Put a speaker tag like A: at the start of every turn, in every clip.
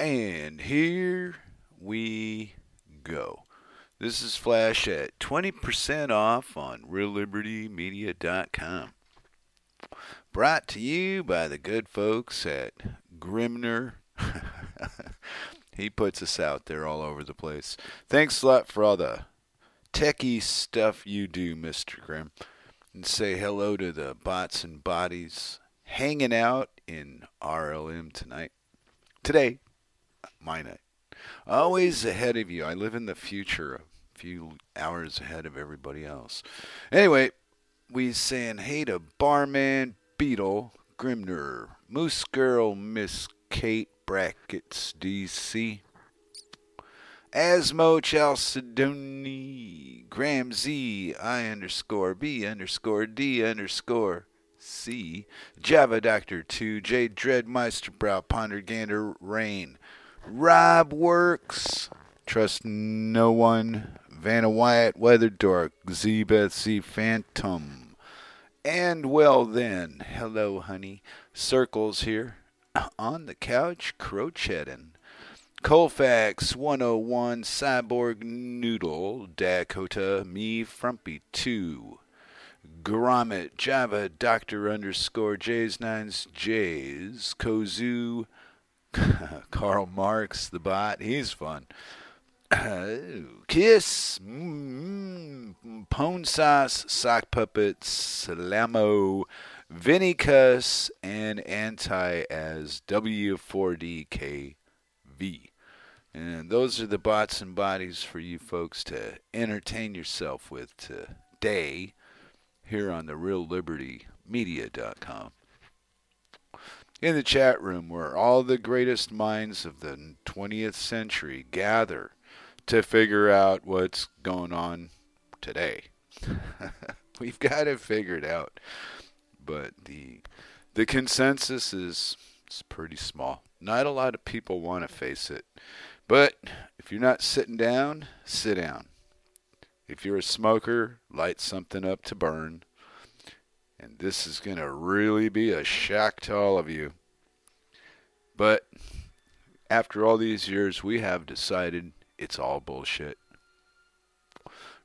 A: And here we go. This is Flash at 20% off on reallibertymedia.com. Brought to you by the good folks at Grimner. he puts us out there all over the place. Thanks a lot for all the techie stuff you do, Mr. Grim. And say hello to the bots and bodies hanging out in RLM tonight. Today, night. Always ahead of you. I live in the future, a few hours ahead of everybody else. Anyway, we saying hey to Barman, Beetle, Grimner, Moose Girl, Miss Kate, Brackets, DC, Asmo, Chalcedony, Graham Z, I underscore B underscore D underscore C, Java Doctor 2, J Dread Meisterbrow, Ponder Gander, Rain, Rob Works, Trust No One, Vanna Wyatt, Weather Dork, Z Z Phantom, and well then, hello honey, Circles here, on the couch, crochetting. Colfax 101, Cyborg Noodle, Dakota, Me Frumpy 2, Gromit, Java, Doctor underscore J's Nines J's, Kozu, Karl Marx, the bot, he's fun. Kiss, mm, Pone Sauce, Sock Puppets, Salamo, Vinny Cuss, and Anti as W4DKV. And those are the bots and bodies for you folks to entertain yourself with today here on the reallibertymedia.com. In the chat room where all the greatest minds of the 20th century gather to figure out what's going on today. We've got it figured out. But the the consensus is, it's pretty small. Not a lot of people want to face it. But if you're not sitting down, sit down. If you're a smoker, light something up to burn. And this is going to really be a shock to all of you. But after all these years, we have decided it's all bullshit.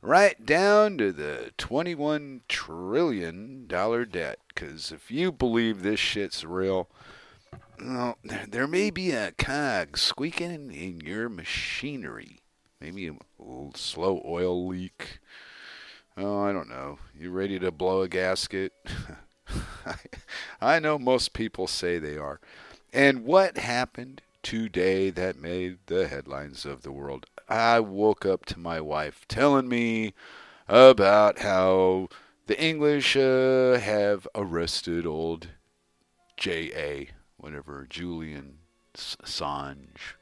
A: Right down to the $21 trillion debt. Because if you believe this shit's real, well, there may be a cog squeaking in your machinery. Maybe a slow oil leak. Oh, I don't know. You ready to blow a gasket? I know most people say they are. And what happened today that made the headlines of the world? I woke up to my wife telling me about how the English uh, have arrested old J.A., whatever, Julian Assange.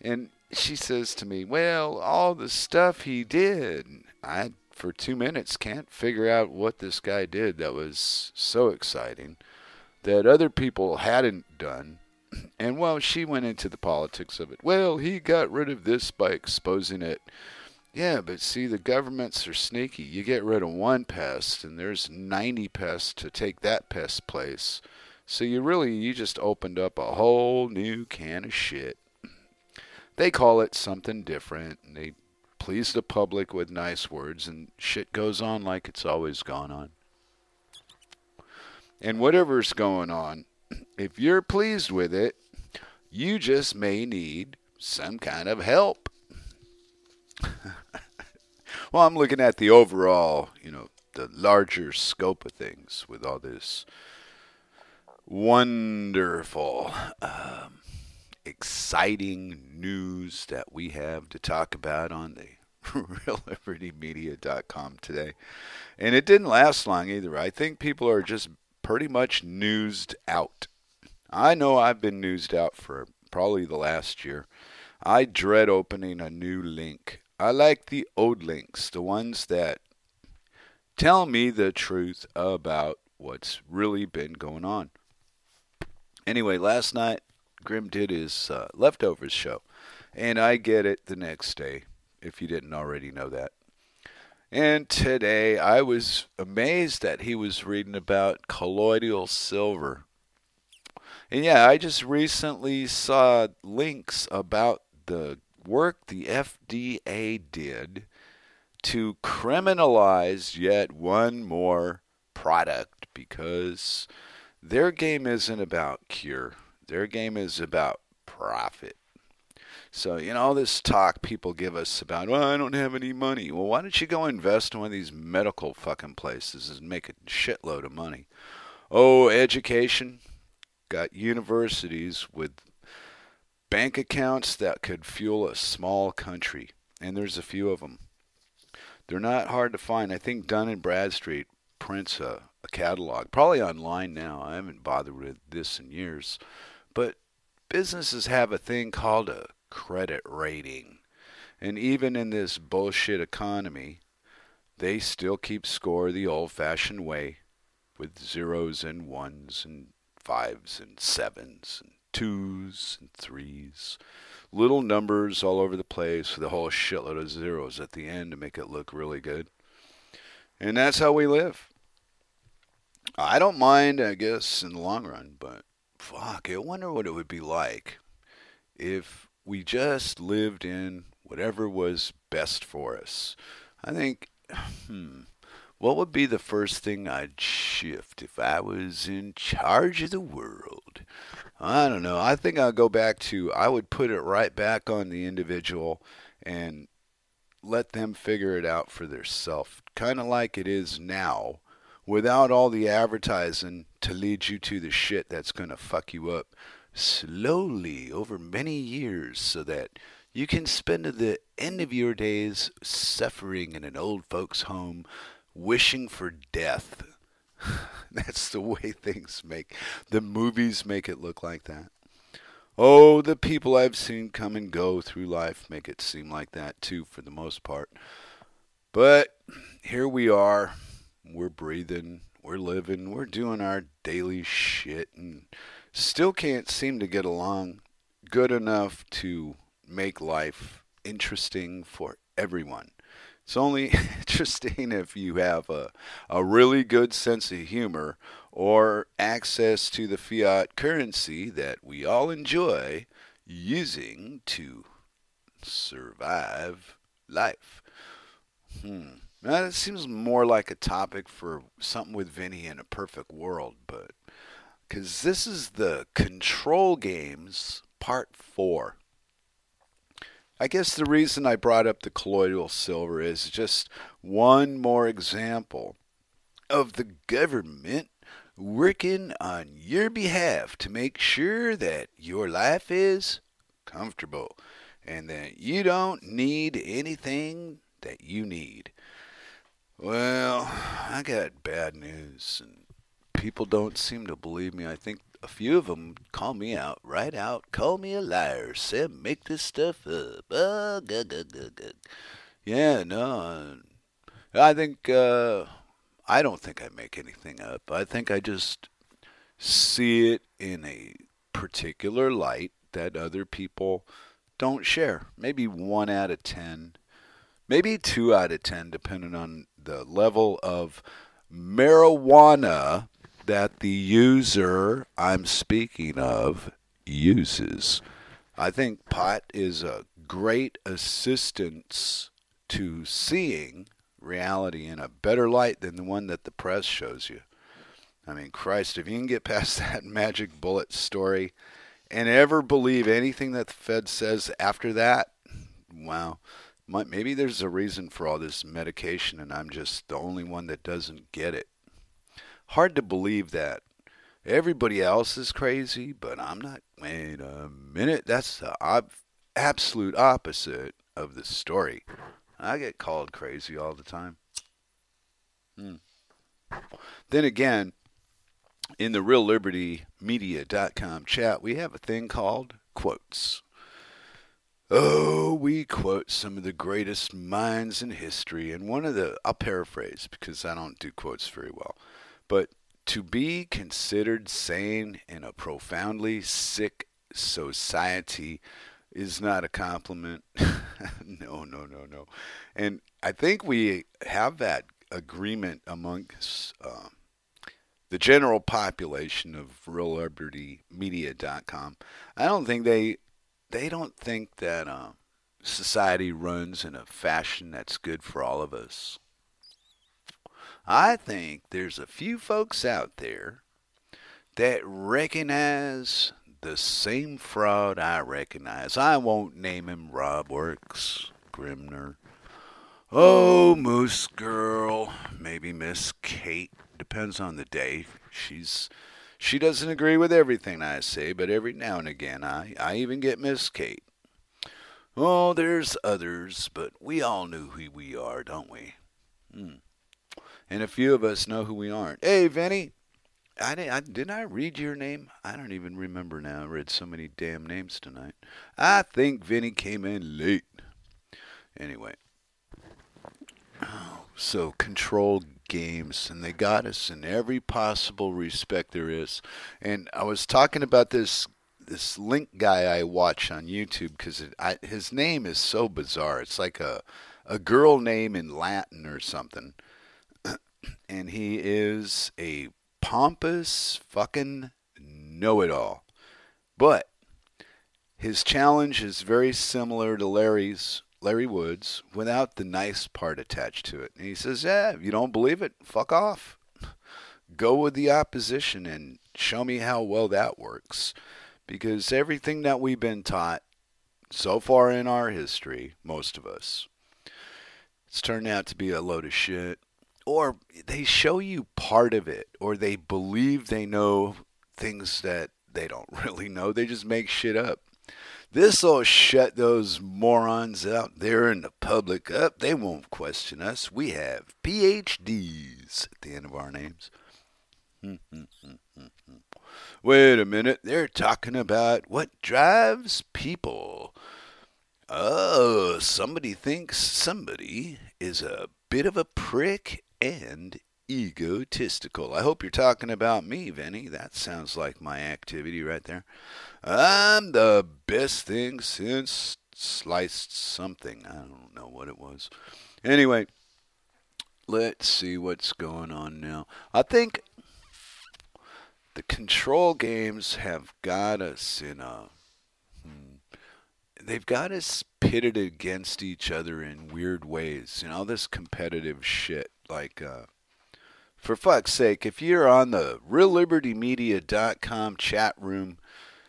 A: And she says to me, Well, all the stuff he did, I, for two minutes, can't figure out what this guy did that was so exciting that other people hadn't done. And well, she went into the politics of it. Well, he got rid of this by exposing it. Yeah, but see, the governments are sneaky. You get rid of one pest, and there's 90 pests to take that pest's place. So you really, you just opened up a whole new can of shit. They call it something different, and they please the public with nice words, and shit goes on like it's always gone on. And whatever's going on, if you're pleased with it, you just may need some kind of help. well, I'm looking at the overall, you know, the larger scope of things with all this wonderful, um, exciting news that we have to talk about on the reallibertymedia.com today. And it didn't last long either. I think people are just pretty much newsed out. I know I've been newsed out for probably the last year. I dread opening a new link. I like the old links, the ones that tell me the truth about what's really been going on. Anyway, last night Grim did his uh, leftovers show, and I get it the next day. If you didn't already know that. And today I was amazed that he was reading about colloidal silver. And yeah, I just recently saw links about the work the FDA did to criminalize yet one more product because their game isn't about cure. Their game is about profit. So, you know, all this talk people give us about, well, I don't have any money. Well, why don't you go invest in one of these medical fucking places and make a shitload of money? Oh, education. Got universities with bank accounts that could fuel a small country. And there's a few of them. They're not hard to find. I think Dun and Bradstreet prints a, a catalog, probably online now. I haven't bothered with this in years. But businesses have a thing called a credit rating. And even in this bullshit economy, they still keep score the old fashioned way with zeros and ones and fives and sevens and twos and threes. Little numbers all over the place with a whole shitload of zeros at the end to make it look really good. And that's how we live. I don't mind, I guess, in the long run, but fuck, I wonder what it would be like if we just lived in whatever was best for us. I think, hmm, what would be the first thing I'd shift if I was in charge of the world? I don't know. I think I'll go back to, I would put it right back on the individual and let them figure it out for themselves, kind of like it is now, without all the advertising to lead you to the shit that's going to fuck you up slowly over many years so that you can spend the end of your days suffering in an old folks' home, wishing for death. That's the way things make the movies make it look like that. Oh, the people I've seen come and go through life make it seem like that too, for the most part. But here we are. We're breathing. We're living. We're doing our daily shit. And still can't seem to get along good enough to make life interesting for everyone. It's only interesting if you have a, a really good sense of humor or access to the fiat currency that we all enjoy using to survive life. Hmm. Now, that seems more like a topic for something with Vinny in a perfect world, but because this is the control games part four. I guess the reason I brought up the colloidal silver is just one more example of the government working on your behalf to make sure that your life is comfortable and that you don't need anything that you need. Well, I got bad news and people don't seem to believe me. I think a few of them call me out, right out, call me a liar, say make this stuff up. Oh. Yeah, no, I think uh, I don't think I make anything up. I think I just see it in a particular light that other people don't share. Maybe one out of ten, maybe two out of ten, depending on the level of marijuana that the user I'm speaking of uses. I think pot is a great assistance to seeing reality in a better light than the one that the press shows you. I mean, Christ, if you can get past that magic bullet story and ever believe anything that the Fed says after that, wow, maybe there's a reason for all this medication and I'm just the only one that doesn't get it hard to believe that everybody else is crazy, but I'm not. Wait a minute. That's the ob- absolute opposite of the story. I get called crazy all the time. Hmm. Then again, in the reallibertymedia.com chat, we have a thing called quotes. Oh, we quote some of the greatest minds in history, and one of the, I'll paraphrase because I don't do quotes very well. But to be considered sane in a profoundly sick society is not a compliment. no, no, no, no. And I think we have that agreement amongst uh, the general population of reallibertymedia.com, I don't think they they don't think that uh, society runs in a fashion that's good for all of us. I think there's a few folks out there that recognize the same fraud I recognize. I won't name him Rob Works, Grimner. Oh, Moose Girl, maybe Miss Kate. Depends on the day. She's she doesn't agree with everything I say, but every now and again I, I even get Miss Kate. Oh, there's others, but we all know who we are, don't we? Hmm. And a few of us know who we aren't. Hey, Vinny, I, I didn't I read your name? I don't even remember now. I read so many damn names tonight. I think Vinny came in late. Anyway, oh, so control games, and they got us in every possible respect there is. And I was talking about this this link guy I watch on YouTube because his name is so bizarre. It's like a a girl name in Latin or something, and he is a pompous fucking know-it-all. But his challenge is very similar to Larry's Larry Woods without the nice part attached to it. And he says, Yeah, if you don't believe it, fuck off. Go with the opposition and show me how well that works. Because everything that we've been taught so far in our history, most of us, it's turned out to be a load of shit. Or they show you part of it, or they believe they know things that they don't really know. They just make shit up. This'll shut those morons out there in the public up. They won't question us. We have PhDs at the end of our names. Wait a minute. They're talking about what drives people. Oh, somebody thinks somebody is a bit of a prick and egotistical. I hope you're talking about me, Vinny. That sounds like my activity right there. I'm the best thing since sliced something. I don't know what it was. Anyway, let's see what's going on now. I think the control games have got us in a. Hmm, they've got us pitted against each other in weird ways. You know, all this competitive shit. Like, uh, for fuck's sake, if you're on the reallibertymedia.com chat room,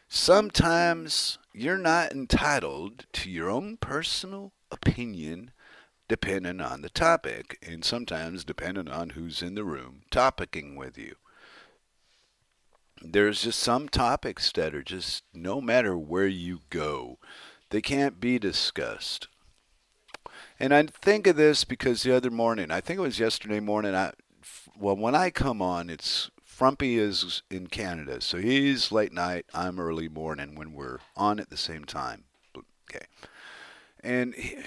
A: sometimes you're not entitled to your own personal opinion depending on the topic, and sometimes depending on who's in the room topicking with you. There's just some topics that are just no matter where you go, they can't be discussed. And I think of this because the other morning, I think it was yesterday morning, I well, when I come on, it's Frumpy is in Canada, so he's late night. I'm early morning when we're on at the same time. Okay, and he,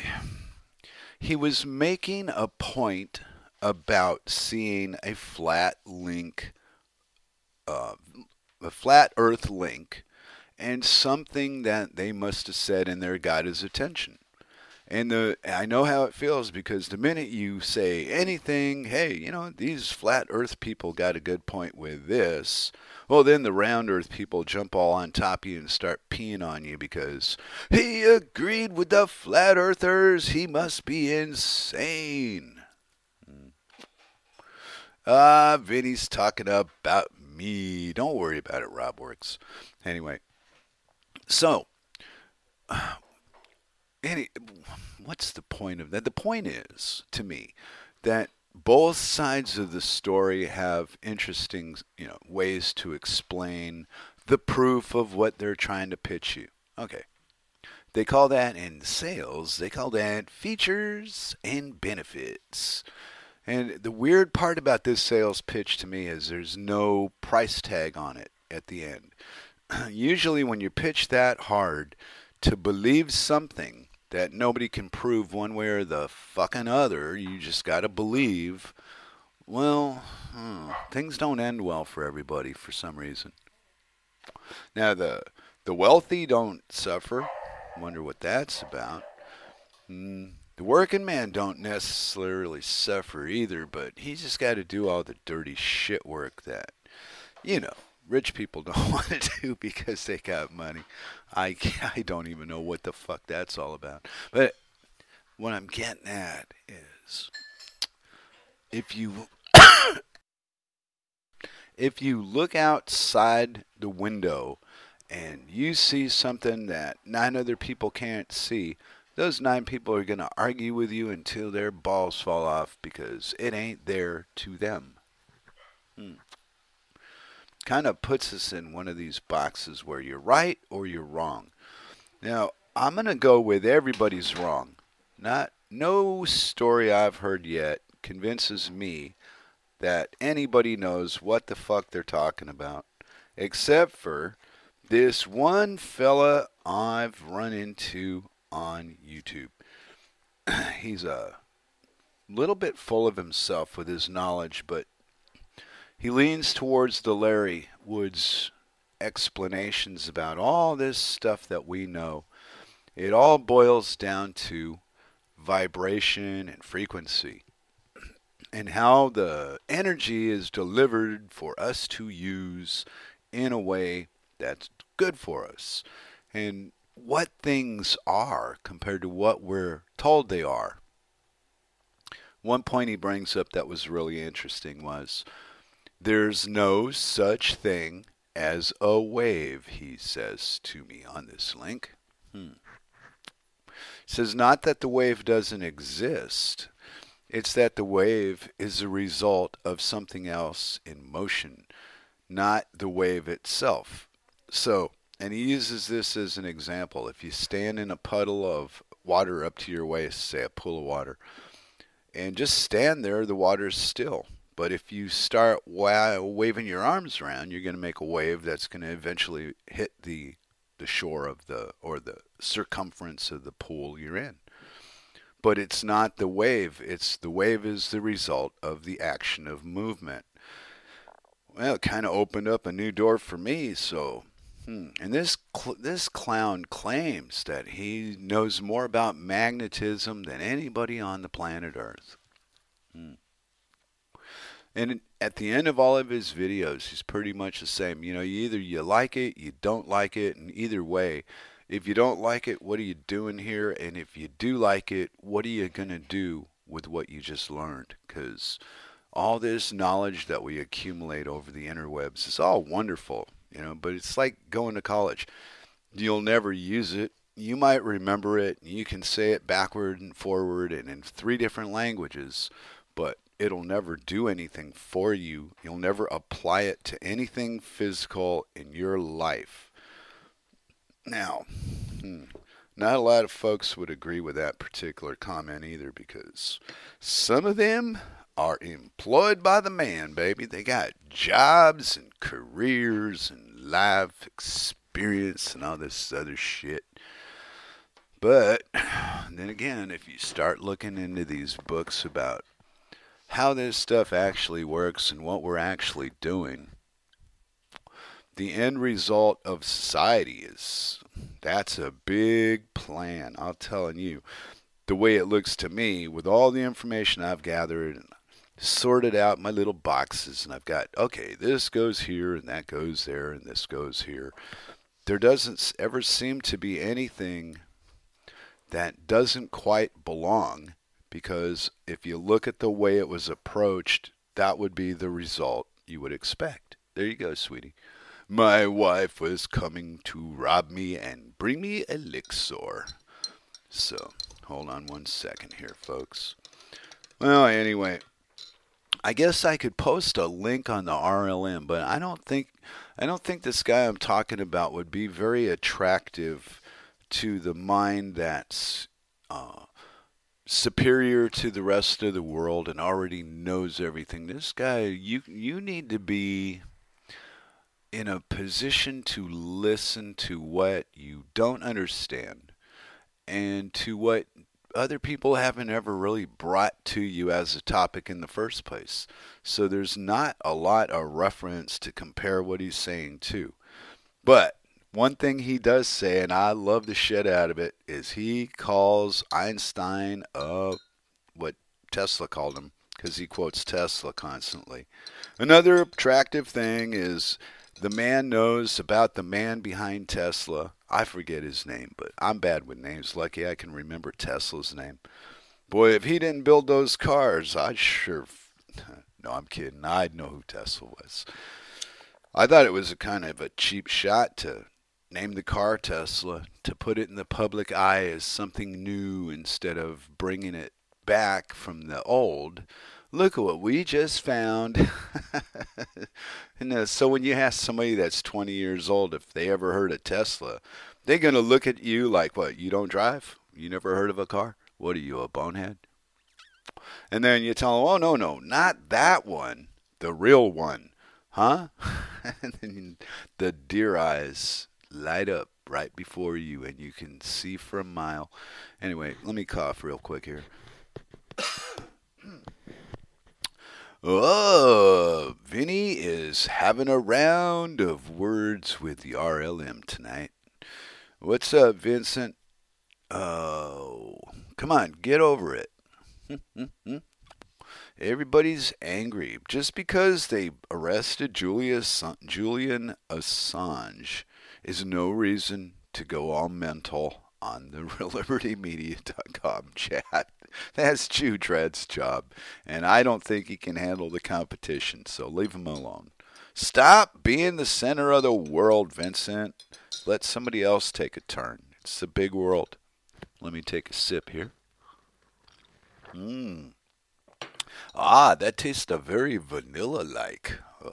A: he was making a point about seeing a flat link, uh, a flat Earth link, and something that they must have said in there got his attention. And the I know how it feels because the minute you say anything, hey, you know, these flat earth people got a good point with this, well then the round earth people jump all on top of you and start peeing on you because he agreed with the flat earthers, he must be insane. Hmm. Ah, uh, Vinny's talking about me. Don't worry about it, Rob Works. Anyway, so any, what's the point of that? The point is, to me, that both sides of the story have interesting, you know, ways to explain the proof of what they're trying to pitch you. Okay. They call that in sales, they call that features and benefits. And the weird part about this sales pitch to me is there's no price tag on it at the end. Usually, when you pitch that hard to believe something that nobody can prove one way or the fucking other. You just got to believe. Well, hmm, things don't end well for everybody for some reason. Now the the wealthy don't suffer. Wonder what that's about. Mm, the working man don't necessarily suffer either, but he's just got to do all the dirty shit work that you know, rich people don't want to do because they got money. I I don't even know what the fuck that's all about. But what I'm getting at is if you if you look outside the window and you see something that nine other people can't see, those nine people are going to argue with you until their balls fall off because it ain't there to them. Hmm. Kind of puts us in one of these boxes where you're right or you're wrong. Now, I'm going to go with everybody's wrong. Not no story I've heard yet convinces me that anybody knows what the fuck they're talking about, except for this one fella I've run into on YouTube. He's a little bit full of himself with his knowledge, but he leans towards the Larry Woods explanations about all this stuff that we know. It all boils down to vibration and frequency and how the energy is delivered for us to use in a way that's good for us. And what things are compared to what we're told they are. One point he brings up that was really interesting was there's no such thing as a wave, he says to me on this link. Hmm. says not that the wave doesn't exist, it's that the wave is a result of something else in motion, not the wave itself. So, and he uses this as an example. If you stand in a puddle of water up to your waist, say a pool of water, and just stand there, the water's still. But if you start waving your arms around, you're going to make a wave that's going to eventually hit the the shore of the or the circumference of the pool you're in but it's not the wave. It's the wave is the result of the action of movement. Well, it kind of opened up a new door for me. So, hmm. and this cl- this clown claims that he knows more about magnetism than anybody on the planet Earth. And at the end of all of his videos, he's pretty much the same. You know, you either you like it, you don't like it, and either way, if you don't like it, what are you doing here? And if you do like it, what are you going to do with what you just learned? Because all this knowledge that we accumulate over the interwebs is all wonderful, you know, but it's like going to college. You'll never use it. You might remember it. You can say it backward and forward and in three different languages, it'll never do anything for you. You'll never apply it to anything physical in your life. Now, hmm, not a lot of folks would agree with that particular comment either because some of them are employed by the man, baby. They got jobs and careers and life experience and all this other shit. But then again, if you start looking into these books about how this stuff actually works and what we're actually doing, the end result of society is that's a big plan. I'm telling you, the way it looks to me, with all the information I've gathered and sorted out my little boxes, and I've got okay, this goes here and that goes there and this goes here. There doesn't ever seem to be anything that doesn't quite belong because if you look at the way it was approached, that would be the result you would expect. There you go, sweetie. My wife was coming to rob me and bring me elixir. So, hold on one second here, folks. Well, anyway, I guess I could post a link on the RLM, but I don't think I don't think this guy I'm talking about would be very attractive to the mind that's uh, superior to the rest of the world and already knows everything. This guy, you you need to be in a position to listen to what you don't understand and to what other people haven't ever really brought to you as a topic in the first place. So there's not a lot of reference to compare what he's saying to. But one thing he does say, and I love the shit out of it, is he calls Einstein a what Tesla called him, because he quotes Tesla constantly Another attractive thing is the man knows about the man behind Tesla. I forget his name, but I'm bad with names. Lucky I can remember Tesla's name. Boy, if he didn't build those cars, I'd sure. No, I'm kidding. I'd know who Tesla was. I thought it was a kind of a cheap shot to name the car Tesla, to put it in the public eye as something new instead of bringing it back from the old. Look at what we just found. and uh, so when you ask somebody that's 20 years old if they ever heard of Tesla, they're going to look at you like, what, you don't drive? You never heard of a car? What are you, a bonehead? And then you tell them, oh, no, no, not that one, the real one. Huh? and then the deer eyes light up right before you and you can see for a mile. Anyway, let me cough real quick here. oh, Vinny is having a round of words with the RLM tonight. What's up, Vincent? Oh, come on, get over it. Everybody's angry just because they arrested Julius, Julian Assange is no reason to go all mental on the reallibertymedia.com chat. That's J Dread's job, and I don't think he can handle the competition, so leave him alone. Stop being the center of the world, Vincent. Let somebody else take a turn. It's a big world. Let me take a sip here. Mmm. Ah, that tastes a very vanilla-like. Uh,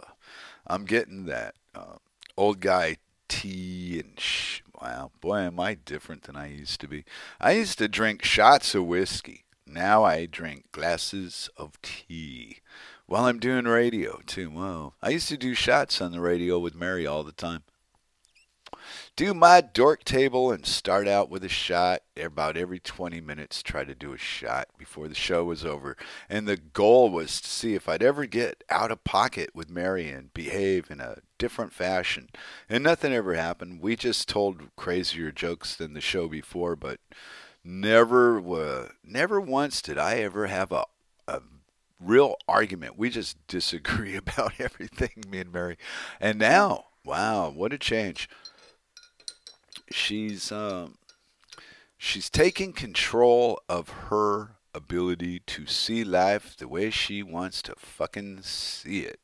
A: I'm getting that uh, old guy tea and sh- wow, boy, am I different than I used to be. I used to drink shots of whiskey. Now I drink glasses of tea. While I'm doing radio too. Well, I used to do shots on the radio with Mary all the time do my dork table and start out with a shot. About every 20 minutes, try to do a shot before the show was over. And the goal was to see if I'd ever get out of pocket with Mary and behave in a different fashion. And nothing ever happened. We just told crazier jokes than the show before, but never, uh, never once did I ever have a, a real argument. We just disagree about everything, me and Mary. And now, wow, what a change she's um, she's taking control of her ability to see life the way she wants to fucking see it.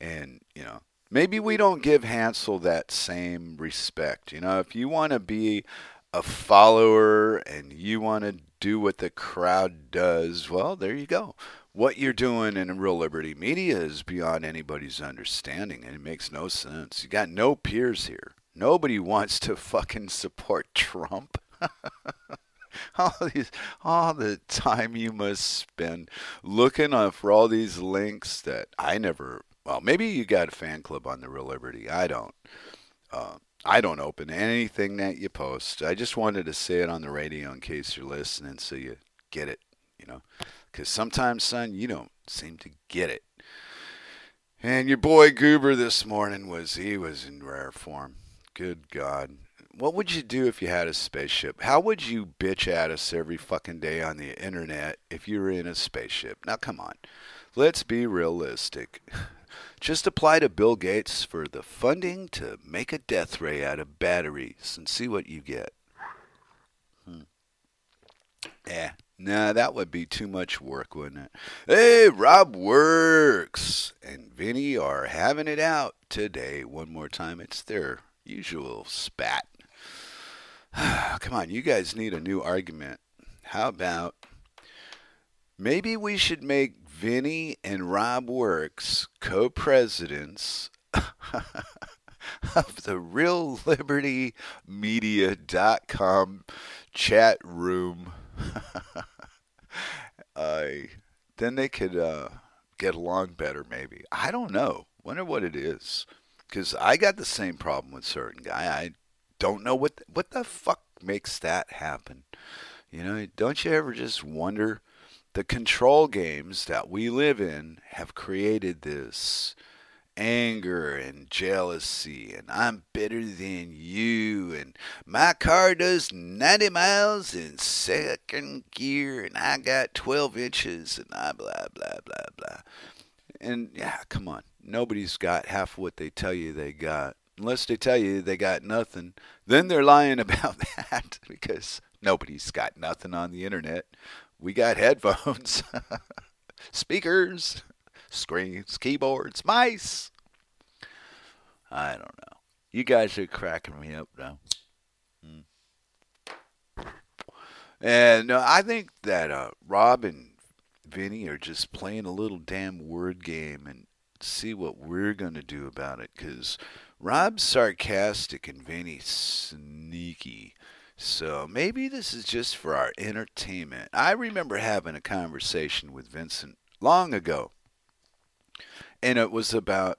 A: And, you know, maybe we don't give Hansel that same respect. You know, if you want to be a follower and you want to do what the crowd does, well, there you go. What you're doing in Real Liberty Media is beyond anybody's understanding, and it makes no sense. You got no peers here. Nobody wants to fucking support Trump. all these, all the time you must spend looking for all these links that I never. Well, maybe you got a fan club on the Real Liberty. I don't. Uh, I don't open anything that you post. I just wanted to say it on the radio in case you're listening, so you get it. You know, because sometimes, son, you don't seem to get it. And your boy Goober this morning was he was in rare form. Good God. What would you do if you had a spaceship? How would you bitch at us every fucking day on the internet if you were in a spaceship? Now, come on. Let's be realistic. Just apply to Bill Gates for the funding to make a death ray out of batteries and see what you get. Hmm. Eh, nah, that would be too much work, wouldn't it? Hey, Rob Works and Vinny are having it out today. One more time, it's their usual spat. Come on, you guys need a new argument. How about maybe we should make Vinny and Rob Works co presidents of the Real Liberty Media.com chat room. uh, then they could uh, get along better, maybe. I don't know. Wonder what it is because I got the same problem with certain guy. I don't know what what the fuck makes that happen. You know, don't you ever just wonder? The control games that we live in have created this anger and jealousy, and I'm better than you, and my car does 90 miles in second gear, and I got 12 inches, and I blah blah blah blah. And yeah, come on. Nobody's got half what they tell you they got. Unless they tell you they got nothing, then they're lying about that because nobody's got nothing on the internet. We got headphones, speakers, screens, keyboards, mice. I don't know. You guys are cracking me up now. Mm. And uh, I think that uh, Rob and Vinny are just playing a little damn word game and see what we're going to do about it. Because Rob's sarcastic and Vinny's sneaky. So maybe this is just for our entertainment. I remember having a conversation with Vincent long ago. And it was about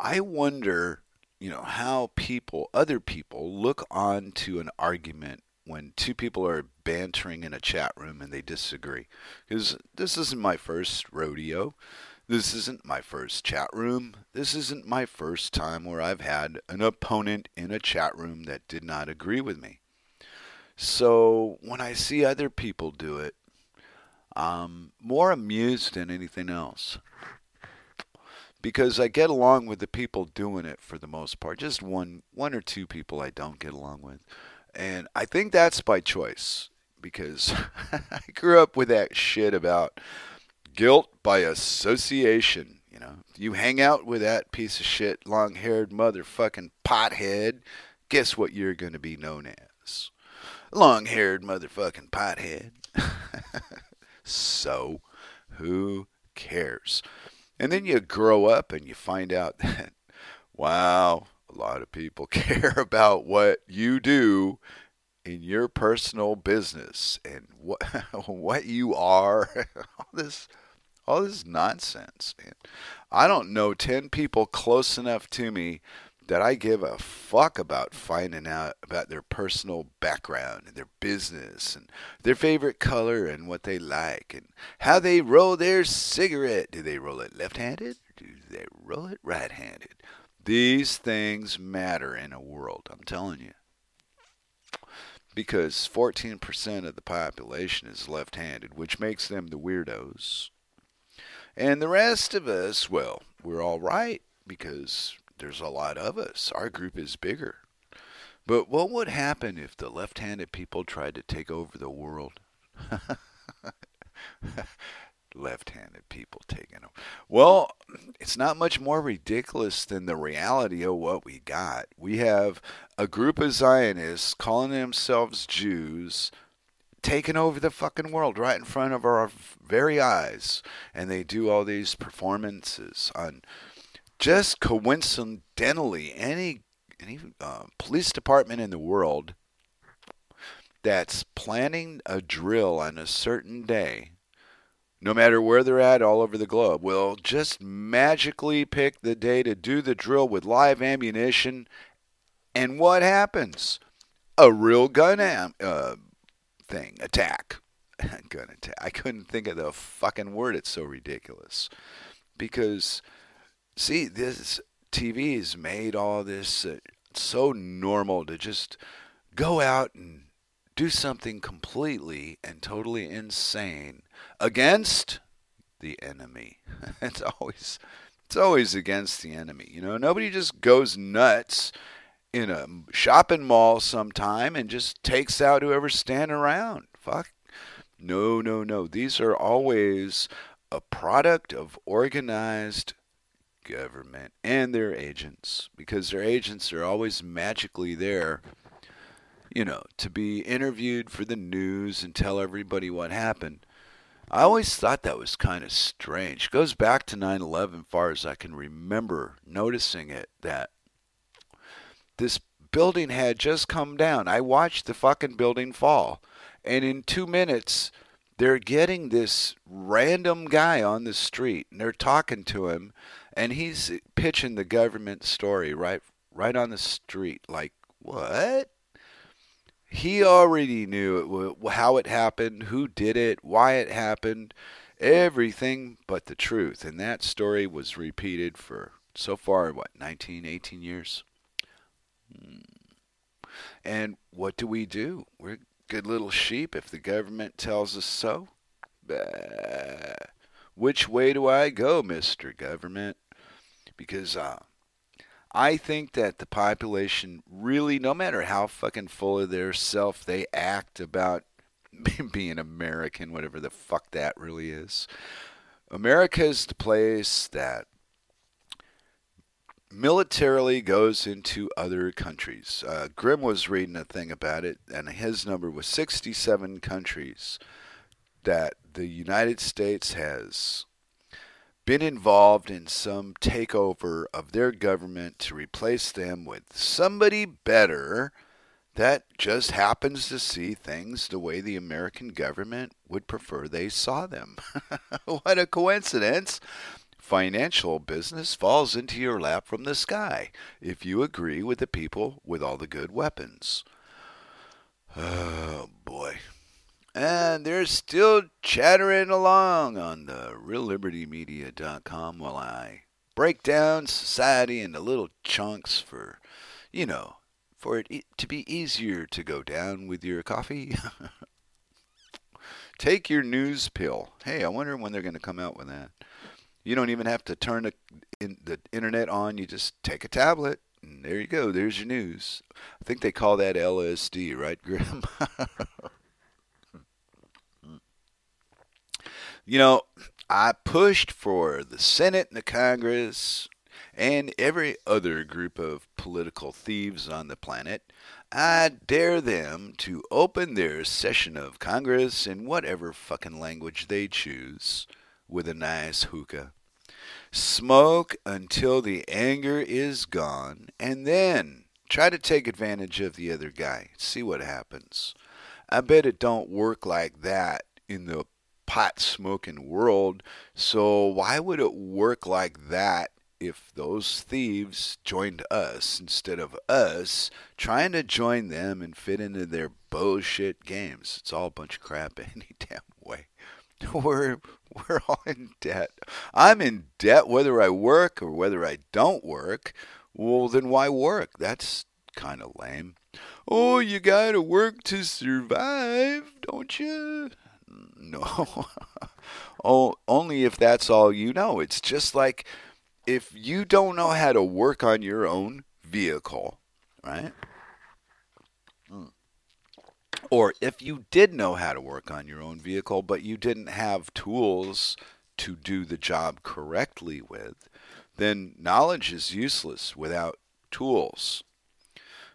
A: I wonder, you know, how people, other people, look on to an argument when two people are bantering in a chat room and they disagree. Because this isn't my first rodeo. This isn't my first chat room. This isn't my first time where I've had an opponent in a chat room that did not agree with me. So when I see other people do it, I'm more amused than anything else because I get along with the people doing it for the most part. Just one one or two people I don't get along with. And I think that's by choice because I grew up with that shit about guilt by association. You know, you hang out with that piece of shit, long haired motherfucking pothead, guess what you're going to be known as? Long haired motherfucking pothead. so, who cares? And then you grow up and you find out that, wow, a lot of people care about what you do in your personal business and what what you are. all this all this nonsense, man. I don't know 10 people close enough to me that I give a fuck about finding out about their personal background and their business and their favorite color and what they like and how they roll their cigarette. Do they roll it left handed do they roll it right handed? These things matter in a world, I'm telling you. Because 14% of the population is left handed, which makes them the weirdos. And the rest of us, well, we're all right because there's a lot of us. Our group is bigger. But what would happen if the left handed people tried to take over the world? left handed people taking over. Well, it's not much more ridiculous than the reality of what we got. We have a group of Zionists calling themselves Jews taking over the fucking world right in front of our very eyes. And they do all these performances on just coincidentally, any any uh, police department in the world that's planning a drill on a certain day, no matter where they're at all over the globe, will just magically pick the day to do the drill with live ammunition. And what happens? A real gun am- uh, thing attack. gun attack. I couldn't think of the fucking word. It's so ridiculous because see, this TV has made all this uh, so normal to just go out and do something completely and totally insane against the enemy. it's always it's always against the enemy. You know, nobody just goes nuts in a shopping mall sometime and just takes out whoever's standing around. Fuck. No, no, no. These are always a product of organized government and their agents because their agents are always magically there, you know, to be interviewed for the news and tell everybody what happened. I always thought that was kind of strange. It goes back to 9 11, far as I can remember noticing it, that this building had just come down. I watched the fucking building fall. And in two minutes, they're getting this random guy on the street and they're talking to him and he's pitching the government story right right on the street like what he already knew it, how it happened who did it why it happened everything but the truth and that story was repeated for so far what 19 18 years hmm. and what do we do we're good little sheep if the government tells us so bah. which way do I go, Mr. Government? Because uh, I think that the population really, no matter how fucking full of their self they act about being American, whatever the fuck that really is, America is the place that militarily goes into other countries. Uh, Grim was reading a thing about it, and his number was 67 countries that the United States has been involved in some takeover of their government to replace them with somebody better that just happens to see things the way the American government would prefer they saw them. what a coincidence! Financial business falls into your lap from the sky if you agree with the people with all the good weapons. Oh boy. And they're still chattering along on the reallibertymedia.com while I break down society into little chunks for, you know, for it to be easier to go down with your coffee. Take your news pill. Hey, I wonder when they're going to come out with that. You don't even have to turn the, in, the internet on. You just take a tablet, and there you go. There's your news. I think they call that LSD, right, Grim? you know, I pushed for the Senate and the Congress and every other group of political thieves on the planet. I dare them to open their session of Congress in whatever fucking language they choose with a nice hookah. Smoke until the anger is gone, and then try to take advantage of the other guy. See what happens. I bet it don't work like that in the pot smoking world. So why would it work like that if those thieves joined us instead of us trying to join them and fit into their bullshit games? It's all a bunch of crap any damn way. We're we're all in debt. I'm in debt whether I work or whether I don't work. Well, then why work? That's kind of lame. Oh, you gotta work to survive, don't you? No. oh, only if that's all you know. It's just like if you don't know how to work on your own vehicle, right? Or if you did know how to work on your own vehicle, but you didn't have tools to do the job correctly with, then knowledge is useless without tools.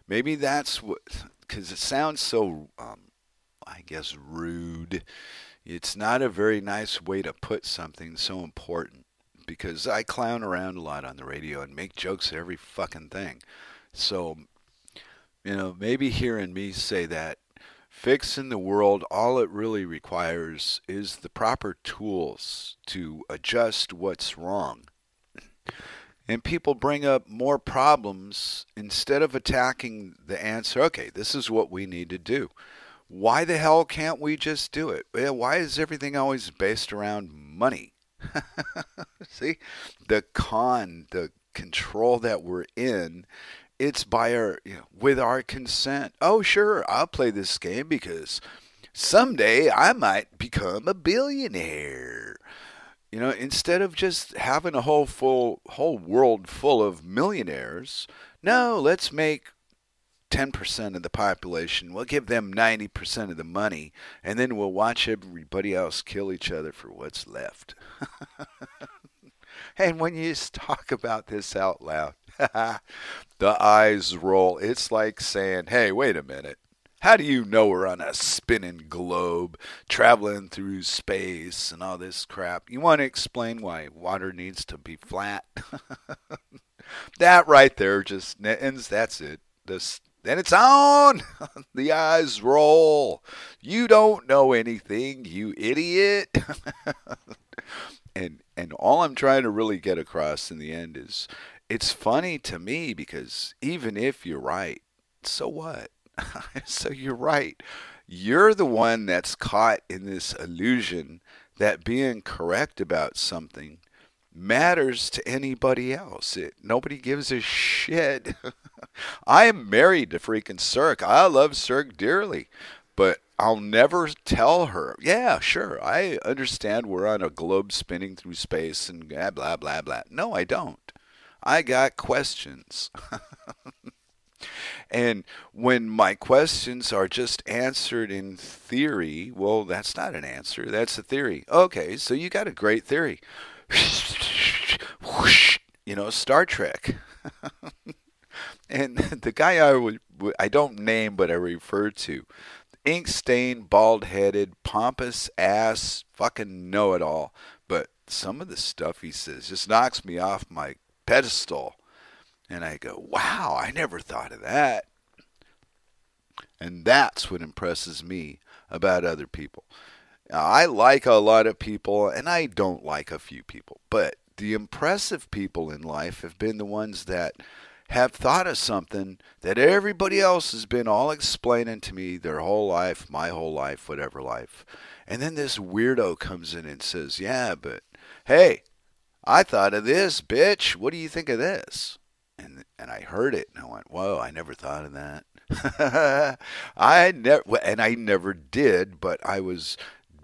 A: Maybe that's what, because it sounds so, um, I guess, rude. It's not a very nice way to put something so important because I clown around a lot on the radio and make jokes at every fucking thing. So, you know, maybe hearing me say that Fixing the world, all it really requires is the proper tools to adjust what's wrong. And people bring up more problems instead of attacking the answer. Okay, this is what we need to do. Why the hell can't we just do it? Why is everything always based around money? See, the con, the control that we're in it's by our you know, with our consent. Oh, sure, I'll play this game because someday I might become a billionaire. You know, instead of just having a whole full whole world full of millionaires, no, let's make 10% of the population. We'll give them 90% of the money, and then we'll watch everybody else kill each other for what's left. and when you talk about this out loud, the eyes roll. It's like saying, hey, wait a minute. How do you know we're on a spinning globe traveling through space and all this crap? You want to explain why water needs to be flat? that right there just ends. That's it. This, then it's on. the eyes roll. You don't know anything, you idiot. and and all I'm trying to really get across in the end is it's funny to me because even if you're right, so what? so you're right. You're the one that's caught in this illusion that being correct about something matters to anybody else. It, nobody gives a shit. I am married to freaking Cirque. I love Cirque dearly, but I'll never tell her, yeah, sure, I understand we're on a globe spinning through space and blah, blah, blah, blah. No, I don't. I got questions. and when my questions are just answered in theory, well, that's not an answer. That's a theory. Okay, so you got a great theory. you know, Star Trek. And the guy I would, I don't name, but I refer to, ink stained, bald headed, pompous ass, fucking know it all. But some of the stuff he says just knocks me off my pedestal. And I go, wow, I never thought of that. And that's what impresses me about other people. Now, I like a lot of people, and I don't like a few people, but the impressive people in life have been the ones that have thought of something that everybody else has been all explaining to me their whole life, my whole life, whatever life. And then this weirdo comes in and says, Yeah, but hey, I thought of this, bitch. What do you think of this? And and I heard it and I went, Whoa, I never thought of that. I never and I never did, but I was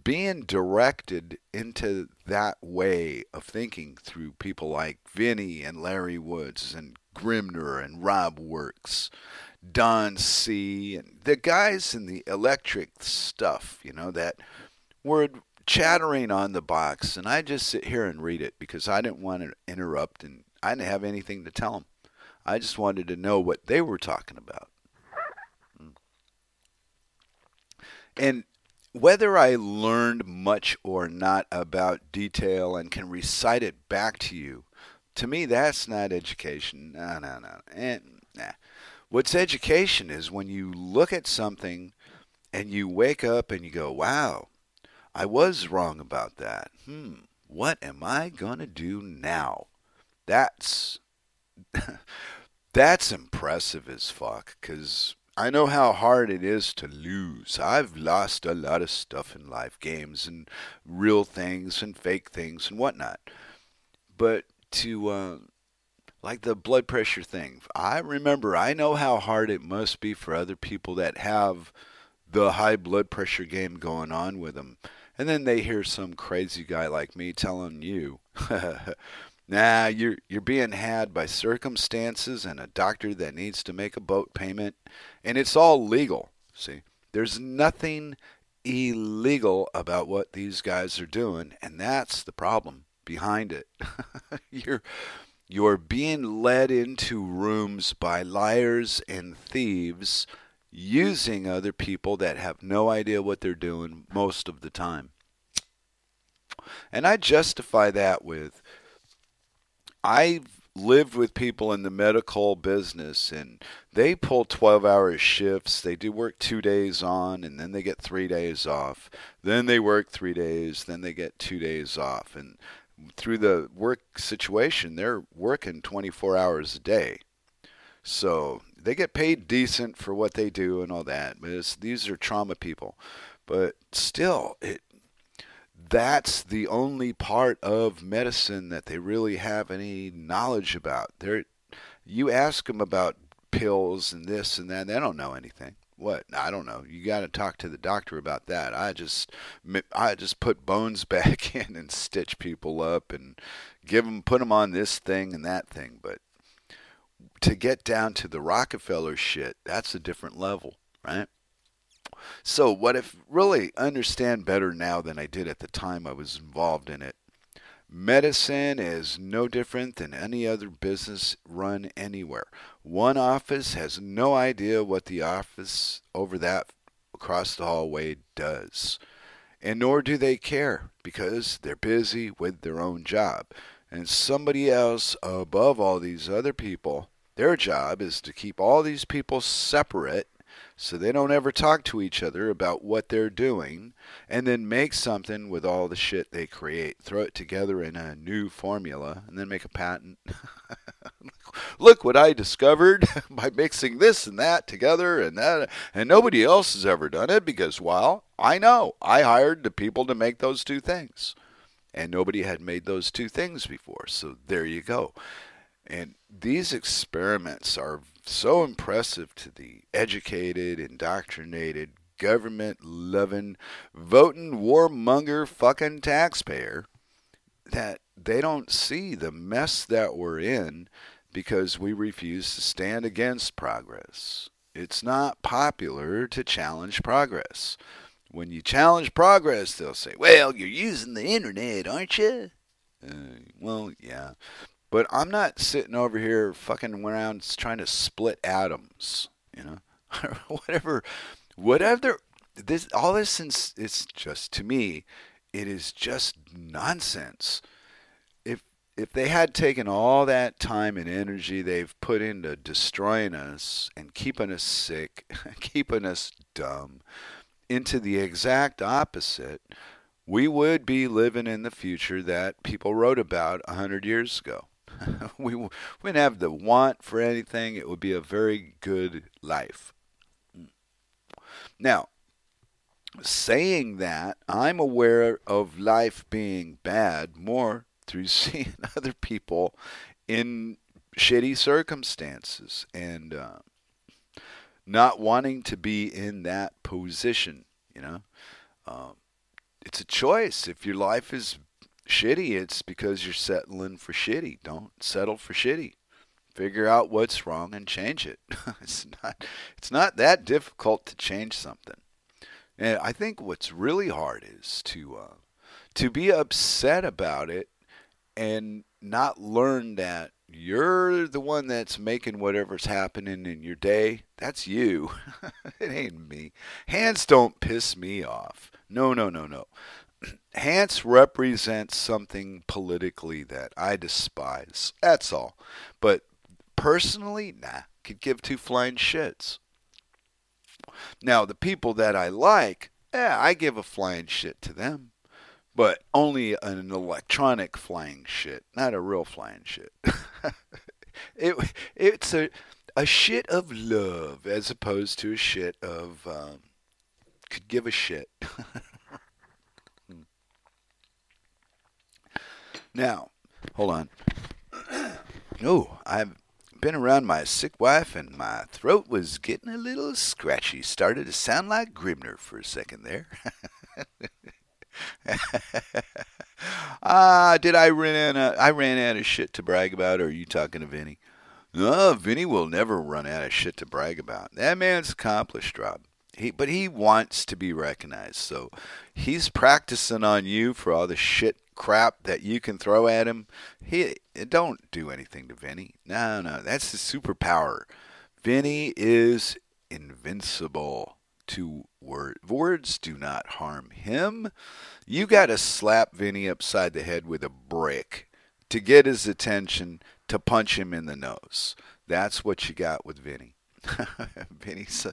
A: being directed into that way of thinking through people like Vinny and Larry Woods and Grimner and Rob Works, Don C, and the guys in the electric stuff, you know, that were chattering on the box. And I just sit here and read it because I didn't want to interrupt and I didn't have anything to tell them. I just wanted to know what they were talking about. Mm. And whether I learned much or not about detail and can recite it back to you, to me, that's not education. No, no, no. And, nah. What's education is when you look at something and you wake up and you go, wow, I was wrong about that. Hmm, what am I going to do now? That's. that's impressive as fuck because I know how hard it is to lose. I've lost a lot of stuff in life, games and real things and fake things and whatnot. But to uh, like the blood pressure thing. I remember, I know how hard it must be for other people that have the high blood pressure game going on with them. And then they hear some crazy guy like me telling you, nah, you're, you're being had by circumstances and a doctor that needs to make a boat payment. And it's all legal. See, there's nothing illegal about what these guys are doing. And that's the problem behind it. you're you're being led into rooms by liars and thieves using other people that have no idea what they're doing most of the time. And I justify that with I've lived with people in the medical business and they pull 12 hour shifts. They do work two days on and then they get three days off. Then they work three days, then they get two days off. And through the work situation, they're working 24 hours a day. So they get paid decent for what they do and all that. But these are trauma people. But still, it that's the only part of medicine that they really have any knowledge about. They're, you ask them about pills and this and that, they don't know anything what I don't know. You got to talk to the doctor about that. I just I just put bones back in and stitch people up and give them put them on this thing and that thing. But to get down to the Rockefeller shit, that's a different level, right? So what if really understand better now than I did at the time I was involved in it Medicine is no different than any other business run anywhere. One office has no idea what the office over that across the hallway does. And nor do they care because they're busy with their own job. And somebody else above all these other people, their job is to keep all these people separate so they don't ever talk to each other about what they're doing and then make something with all the shit they create throw it together in a new formula and then make a patent look what i discovered by mixing this and that together and that and nobody else has ever done it because well i know. I hired the people to make those two things. And nobody had made those two things before. So there you go. And these experiments are so impressive to the educated, indoctrinated, government loving, voting warmonger fucking taxpayer that they don't see the mess that we're in because we refuse to stand against progress. It's not popular to challenge progress. When you challenge progress, they'll say, Well, you're using the internet, aren't you? Uh, well, yeah. But I'm not sitting over here fucking around trying to split atoms, you know? whatever, whatever. This all this since it's just to me, it is just nonsense. If they had taken all that time and energy they've put into destroying us and keeping us sick, keeping us dumb, into the exact opposite, we would be living in the future that people wrote about a hundred years ago. we wouldn't have the want for anything. It would be a very good life. Now, saying that, I'm aware of life being bad more through seeing other people in shitty circumstances and uh, not wanting to be in that position. You know, um, it's a choice. If your life is shitty, it's because you're settling for shitty. Don't settle for shitty. Figure out what's wrong and change it. it's not it's not that difficult to change something. And I think what's really hard is to uh, to be upset about it and not learn that you're the one that's making whatever's happening in your day. That's you. it ain't me. Hans don't piss me off. No, no, no, no. Hans represents something politically that I despise. That's all. But personally, nah, could give two flying shits. Now, the people that I like, yeah, I give a flying shit to them. But only an electronic flying shit, not a real flying shit. it it's a a shit of love as opposed to a shit of um, could give a shit. now, hold on. oh, I've been around my sick wife and my throat was getting a little scratchy. Started to sound like Grimner for a second there. ah, did I run out? Of, I ran out of shit to brag about. Or are you talking to Vinny? No, Vinny will never run out of shit to brag about. That man's accomplished, Rob. He, but he wants to be recognized, so he's practicing on you for all the shit crap that you can throw at him. He don't do anything to Vinny. No, no, that's his superpower. Vinny is invincible to word. Words do not harm him. You got to slap Vinny upside the head with a brick to get his attention to punch him in the nose. That's what you got with Vinny. Vinny's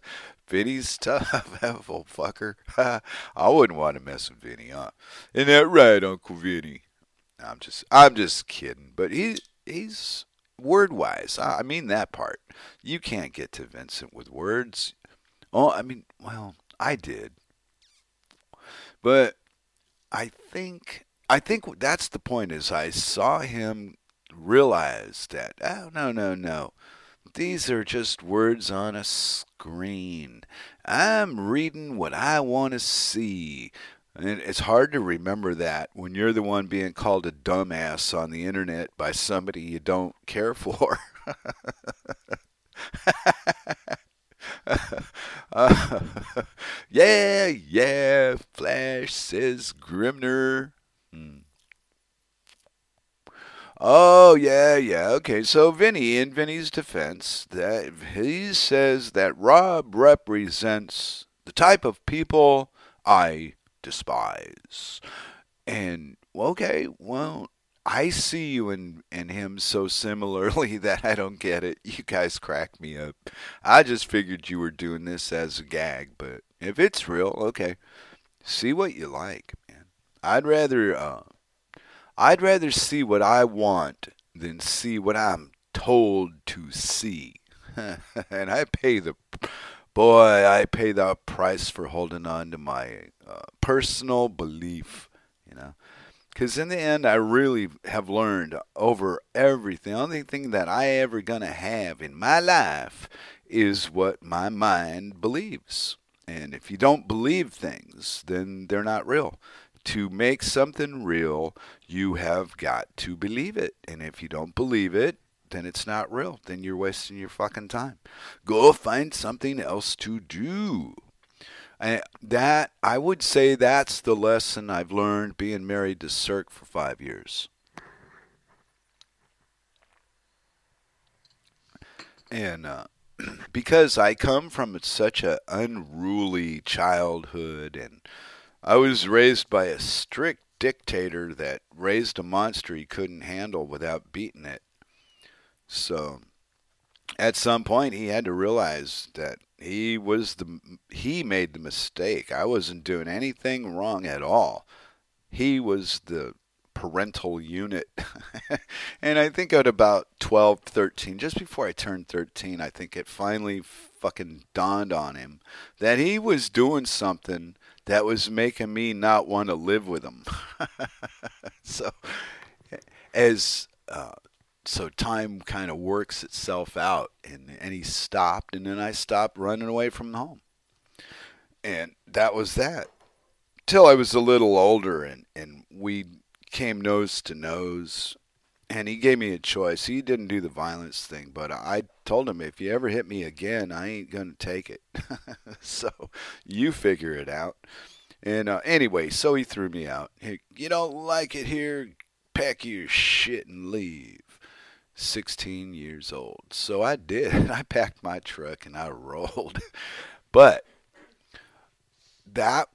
A: Vinny's tough, old fucker. I wouldn't want to mess with Vinny, huh? Isn't that right, Uncle Vinny? I'm just I'm just kidding, but he he's word wise. I mean that part. You can't get to Vincent with words. Oh, I mean, well, I did. But I think I think that's the point is I saw him realize that oh no no no these are just words on a screen. I'm reading what I want to see. And it's hard to remember that when you're the one being called a dumbass on the internet by somebody you don't care for. uh, yeah, yeah, Flash says Grimner. Hmm. Oh yeah, yeah. Okay, so Vinny, in Vinny's defense, that he says that Rob represents the type of people I despise. And okay, well, I see you and, and him so similarly that I don't get it. You guys crack me up. I just figured you were doing this as a gag, but if it's real, okay. See what you like, man. I'd rather uh, I'd rather see what I want than see what I'm told to see. and I pay the boy, I pay the price for holding on to my uh, personal belief, you know. Because in the end, I really have learned over everything. The only thing that I ever gonna have in my life is what my mind believes. And if you don't believe things, then they're not real. To make something real, you have got to believe it. And if you don't believe it, then it's not real. Then you're wasting your fucking time. Go find something else to do. And that I would say that's the lesson I've learned being married to Cirque for five years. And uh, because I come from such an unruly childhood, and I was raised by a strict dictator that raised a monster he couldn't handle without beating it. So at some point he had to realize that he was the he made the mistake. I wasn't doing anything wrong at all. He was the parental unit. and I think at about 12, 13, just before I turned 13, I think it finally fucking dawned on him that he was doing something that was making me not want to live with him. so as uh, so time kind of works itself out and and he stopped and then I stopped running away from home. And that was that. Till I was a little older and and we came nose to nose and he gave me a choice. He didn't do the violence thing, but I told him if you ever hit me again, I ain't going to take it. so you figure it out. And uh, anyway, so he threw me out. Hey, you don't like it here? Pack your shit and leave. 16 years old. So I did. I packed my truck and I rolled. but that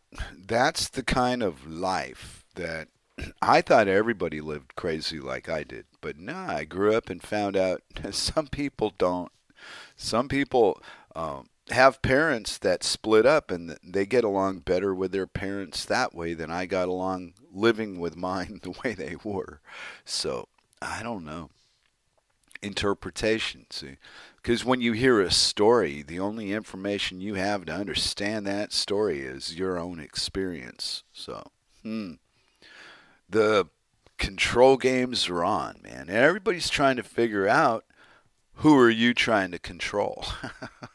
A: that's the kind of life that I thought everybody lived crazy like I did. But no, nah, I grew up and found out some people don't. Some people um, have parents that split up and they get along better with their parents that way than I got along living with mine the way they were. So I don't know interpretation. See, because when you hear a story, the only information you have to understand that story is your own experience. So, hmm. the control games are on, man, everybody's trying to figure out who are you trying to control.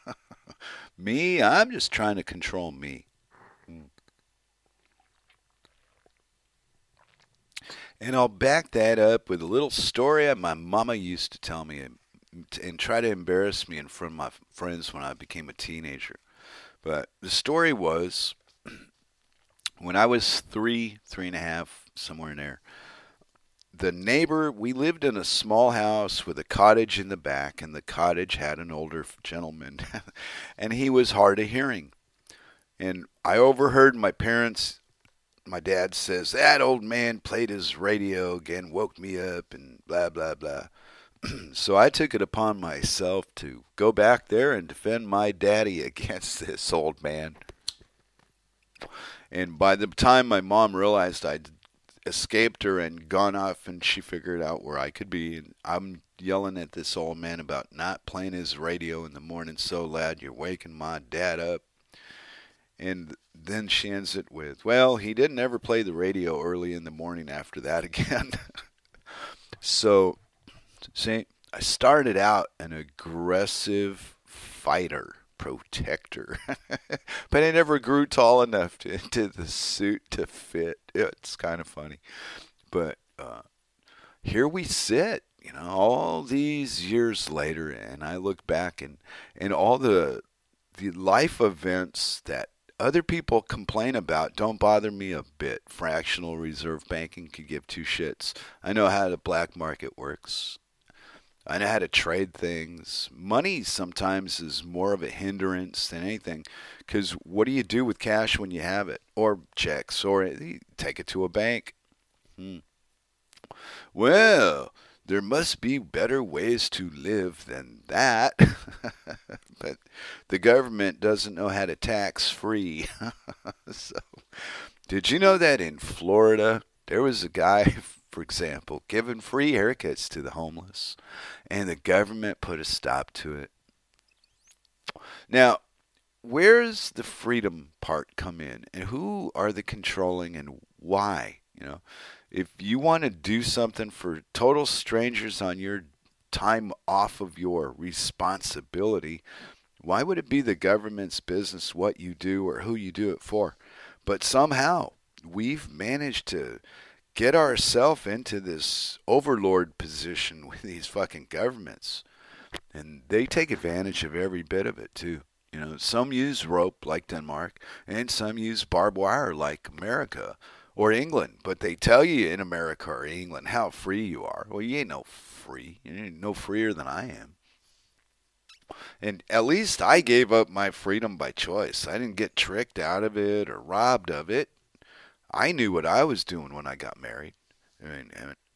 A: me, I'm just trying to control me. And I'll back that up with a little story my mama used to tell me and, and try to embarrass me in front of my friends when I became a teenager. But the story was when I was three, three and a half, somewhere in there, the neighbor, we lived in a small house with a cottage in the back, and the cottage had an older gentleman, and he was hard of hearing. And I overheard my parents my dad says that old man played his radio again, woke me up, and blah blah blah. so I took it upon myself to go back there and defend my daddy against this old man. And by the time my mom realized I'd escaped her and gone off, and she figured out where I could be, and I'm yelling at this old man about not playing his radio in the morning so loud you're waking my dad up. And then she ends it with, well, he didn't ever play the radio early in the morning after that again. so, see, I started out an aggressive fighter, protector, but I never grew tall enough to, into the suit to fit. It's kind of funny. But uh, here we sit, you know, all these years later, and I look back and, and all the the life events that other people complain about don't bother me a bit. Fractional reserve banking could give two shits. I know how the black market works. I know how to trade things. Money sometimes is more of a hindrance than anything because what do you do with cash when you have it? Or checks, or take it to a bank. Hmm. Well, there must be better ways to live than that. but the government doesn't know how to tax free. so, did you know that in Florida there was a guy, for example, giving free haircuts to the homeless, and the government put a stop to it? Now, where's the freedom part come in, and who are the controlling, and why? You know, if you want to do something for total strangers on your time off of your responsibility, Why would it be the government's business what you do or who you do it for? But somehow we've managed to get ourselves into this overlord position with these fucking governments. And they take advantage of every bit of it, too. You know, some use rope like Denmark, and some use barbed wire like America or England. But they tell you in America or England how free you are. Well, you ain't no free. You ain't no freer than I am. And at least I gave up my freedom by choice. I didn't get tricked out of it or robbed of it. I knew what I was doing when I got married. I mean,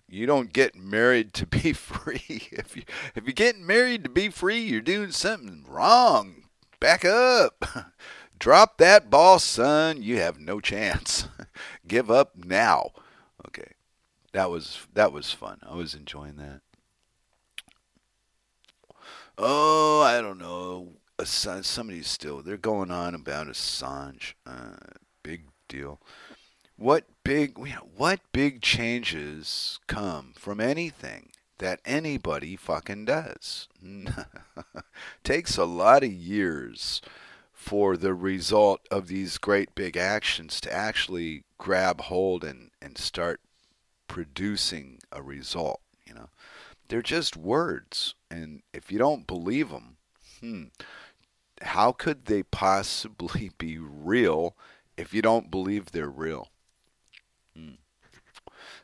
A: you don't get married to be free. If you if you're getting married to be free, you're doing something wrong. Back up. Drop that ball, son. You have no chance. Give up now. Okay. That was that was fun. I was enjoying that. Oh, I don't know. Assange, somebody's still. They're going on about Assange. Uh, big deal. What big what big changes come from anything that anybody fucking does? Takes a lot of years for the result of these great big actions to actually grab hold and, and start producing a result, you know. They're just words, and if you don't believe them, hmm, how could they possibly be real if you don't believe they're real? Hmm.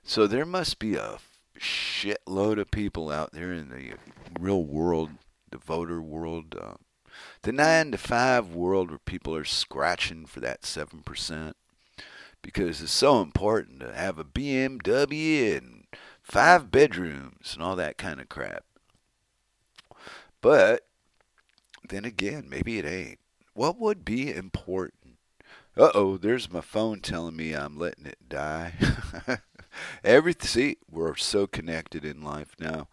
A: So there must be a shitload of people out there in the real world, the voter world, uh, the nine to five world where people are scratching for that seven percent because it's so important to have a BMW and five bedrooms and all that kind of crap. But then again, maybe it ain't. What would be important? Uh oh, there's my phone telling me I'm letting it die. Everything, see, we're so connected in life now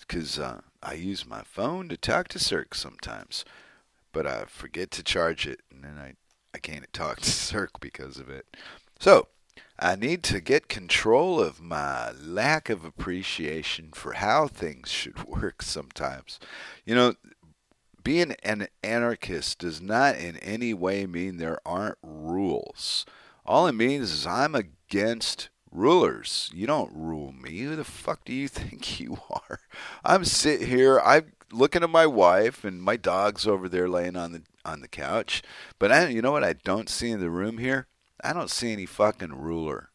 A: because uh, I use my phone to talk to Cirque sometimes, but I forget to charge it, and then I, I can't talk to Cirque because of it. So, I need to get control of my lack of appreciation for how things should work sometimes. You know, being an anarchist does not in any way mean there aren't rules. All it means is I'm against rulers. You don't rule me. Who the fuck do you think you are? I'm sitting here, I'm looking at my wife and my dog's over there laying on the on the couch. But I you know what I don't see in the room here? I don't see any fucking ruler.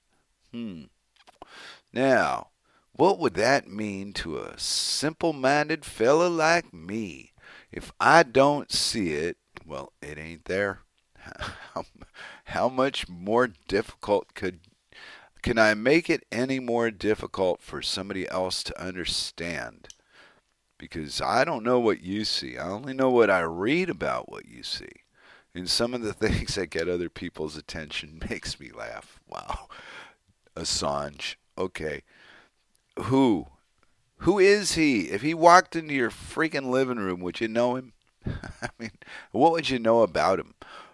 A: Hmm. Now, what would that mean to a simple minded fella like me? If I don't see it, well, it ain't there. How, how much more difficult could can I make it any more difficult for somebody else to understand? Because I don't know what you see. I only know what I read about what you see. And some of the things that get other people's attention makes me laugh. Wow. Assange. Okay. Who? Who is he? If he walked into your freaking living room, would you know him? I mean, what would you know about him?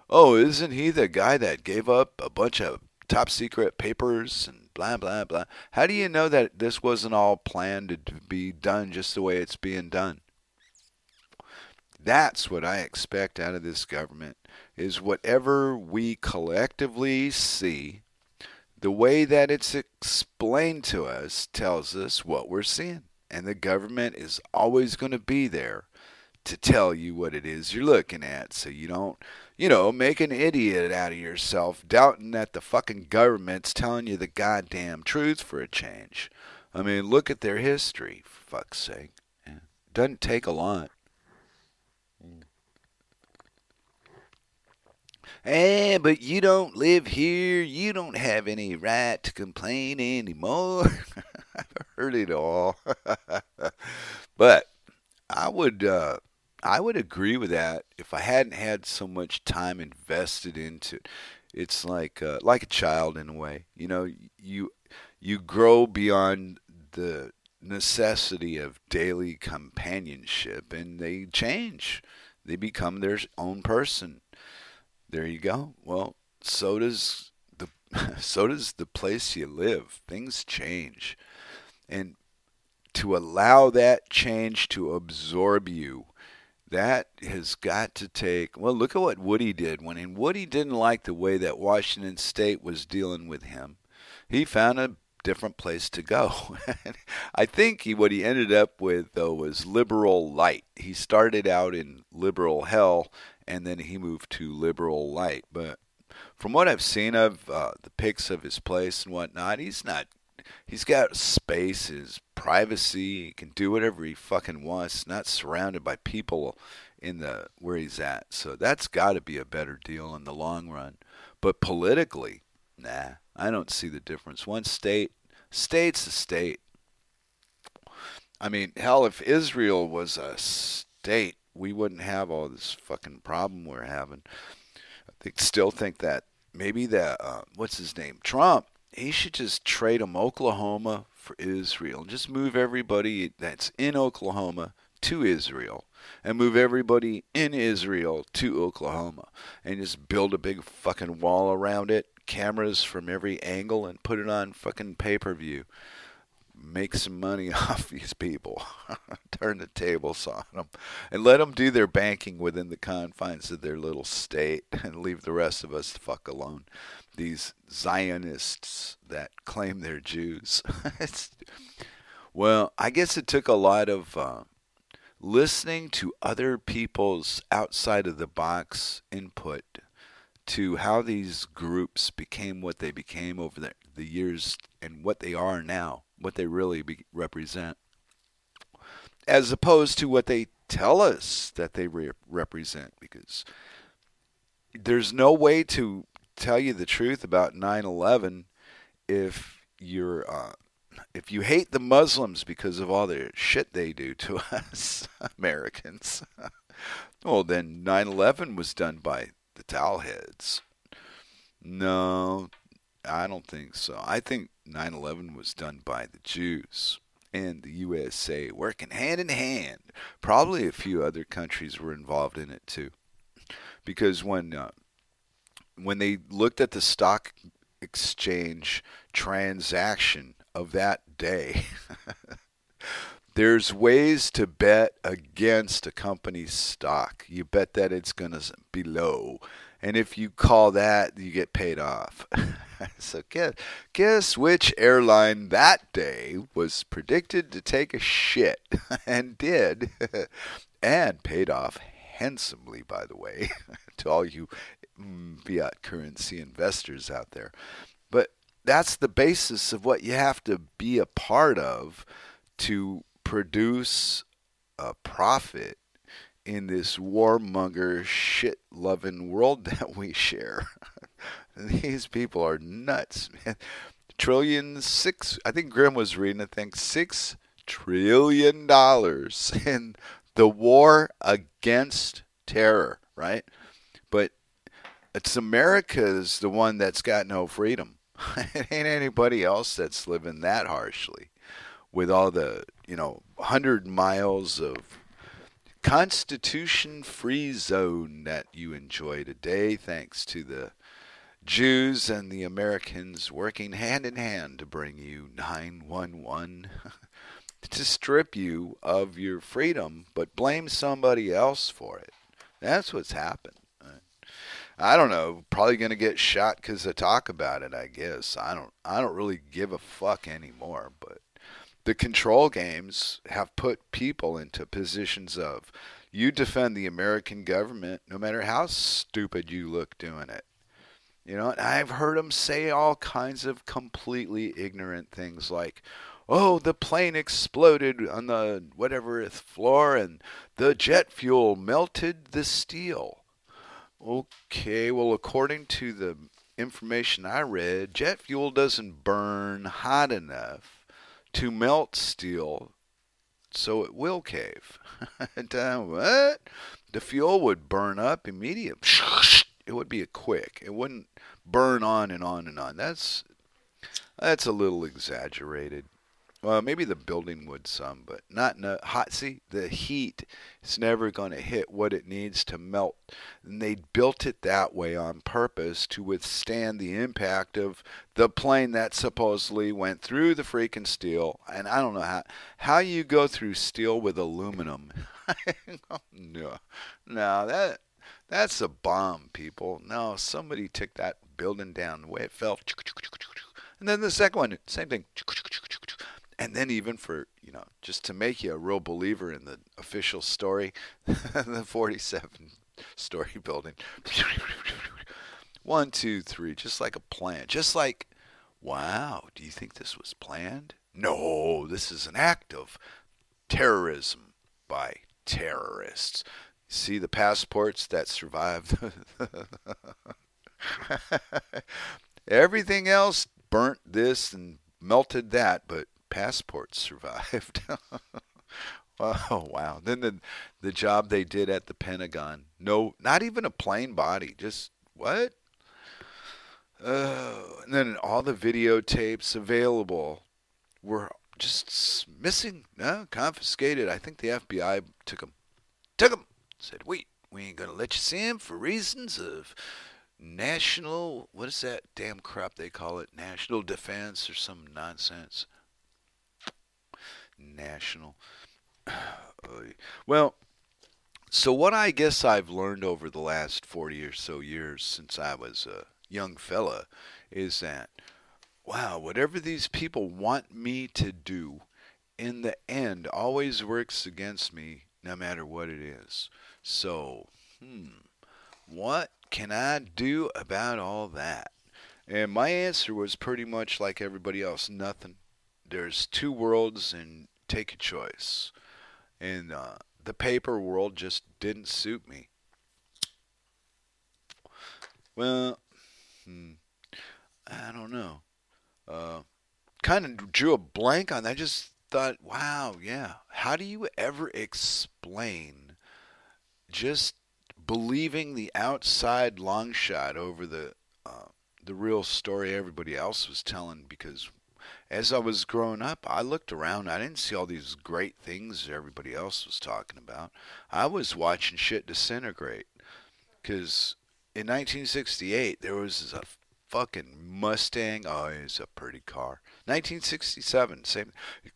A: Oh, isn't he the guy that gave up a bunch of top secret papers and blah, blah, blah? How do you know that this wasn't all planned to be done just the way it's being done? That's what I expect out of this government is whatever we collectively see, the way that it's explained to us tells us what we're seeing. And the government is always going to be there to tell you what it is you're looking at so you don't, you know, make an idiot out of yourself doubting that the fucking government's telling you the goddamn truth for a change. I mean, look at their history, for fuck's sake. Yeah. Doesn't take a lot. Eh, but you don't live here. You don't have any right to complain anymore. I've heard it all. but I would uh, I would agree with that if I hadn't had so much time invested into it. It's like uh, like a child in a way. You know, you you grow beyond the necessity of daily companionship and they change. They become their own person there you go. Well, so does the so does the place you live. Things change. And to allow that change to absorb you, that has got to take. Well, look at what Woody did when and Woody didn't like the way that Washington State was dealing with him. He found a different place to go. I think he, what he ended up with though was liberal light. He started out in liberal hell and then he moved to liberal light. But from what I've seen of uh, the pics of his place and whatnot, he's not. He's got space, his privacy. He can do whatever he fucking wants. Not surrounded by people in the where he's at. So that's got to be a better deal in the long run. But politically, nah, I don't see the difference. One state, state's a state. I mean, hell, if Israel was a state, we wouldn't have all this fucking problem we're having. I think, still think that maybe that uh, what's his name, Trump. He should just trade him Oklahoma for Israel. And just move everybody that's in Oklahoma to Israel and move everybody in Israel to Oklahoma and just build a big fucking wall around it, cameras from every angle, and put it on fucking pay per view make some money off these people, turn the tables on them, and let them do their banking within the confines of their little state and leave the rest of us the fuck alone. These Zionists that claim they're Jews. well, I guess it took a lot of uh, listening to other people's outside of the box input to how these groups became what they became over the, the years and what they are now what they really be, represent, as opposed to what they tell us that they re- represent. Because there's no way to tell you the truth about 9/11 if you're uh, if you hate the Muslims because of all the shit they do to us Americans. well, then 9/11 was done by the towelheads. No, I don't think so. I think 9 11 was done by the Jews and the USA working hand in hand. Probably a few other countries were involved in it too. Because when uh, when they looked at the stock exchange transaction of that day, there's ways to bet against a company's stock. You bet that it's going to be low. And if you call that, you get paid off. so guess, guess which airline that day was predicted to take a shit and did and paid off handsomely by the way to all you Mm, fiat currency investors out there. But that's the basis of what you have to be a part of to produce a profit in this warmonger shit loving world that we share. These people are nuts, man. Trillions, six, I think Grim was reading, I think six trillion dollars in the war against terror, right? It's America's the one that's got no freedom. it ain't anybody else that's living that harshly with all the, you know, 100 miles of constitution free zone that you enjoy today thanks to the Jews and the Americans working hand in hand to bring you 911 to strip you of your freedom, but blame somebody else for it. That's what's happened. I don't know. Probably to get shot because I talk about it. I guess I don't. I don't really give a fuck anymore. But the control games have put people into positions of you defend the American government no matter how stupid you look doing it. You know, I've heard them say all kinds of completely ignorant things like, oh, the plane exploded on the whatever floor and the jet fuel melted the steel. Okay, well, according to the information I read, jet fuel doesn't burn hot enough to melt steel, so it will cave. Uh, what? The fuel would burn up immediately. It would be a quick. It wouldn't burn on and on and on. That's that's a little exaggerated. Well, maybe the building would some, but not in a hot. See, the heat is never going to hit what it needs to melt. And they built it that way on purpose to withstand the impact of the plane that supposedly went through the freaking steel. And I don't know how how you go through steel with aluminum. no, no, that that's a bomb, people. No, somebody took that building down the way it fell. And then the second one, same thing. And then even for, you know, just to make you a real believer in the official story, the 47 story building. One, two, three, just like a plan. Just like, wow, do you think this was planned? No, this is an act of terrorism by terrorists. See the passports that survived? Everything else burnt this and melted that, but passports survived. oh wow! Then the the job they did at the Pentagon. No, not even a plane body. Just what? Uh, and then all the videotapes available were just missing, no, confiscated. I think the FBI took them. Took them. Said, wait, we ain't gonna let you see him for reasons of national. What is that damn crap they call it? National defense or some nonsense. National. Well, so what I guess I've learned over the last 40 or so years since I was a young fella is that wow, whatever these people want me to do, in the end, always works against me no matter what it is. So, hmm, what can I do about all that? And my answer was pretty much like everybody else nothing. There's two worlds, and take a choice. And uh, the paper world just didn't suit me. Well, hmm, I don't know uh, kind of drew a blank on that. I just thought, wow, yeah. How do you ever explain just believing the outside long shot over the uh, the real story everybody else was telling? Because as I was growing up, I looked around. I didn't see all these great things everybody else was talking about. I was watching shit disintegrate. Because in 1968, there was a uh, fucking Mustang. Oh, it's a pretty car. 1967, same.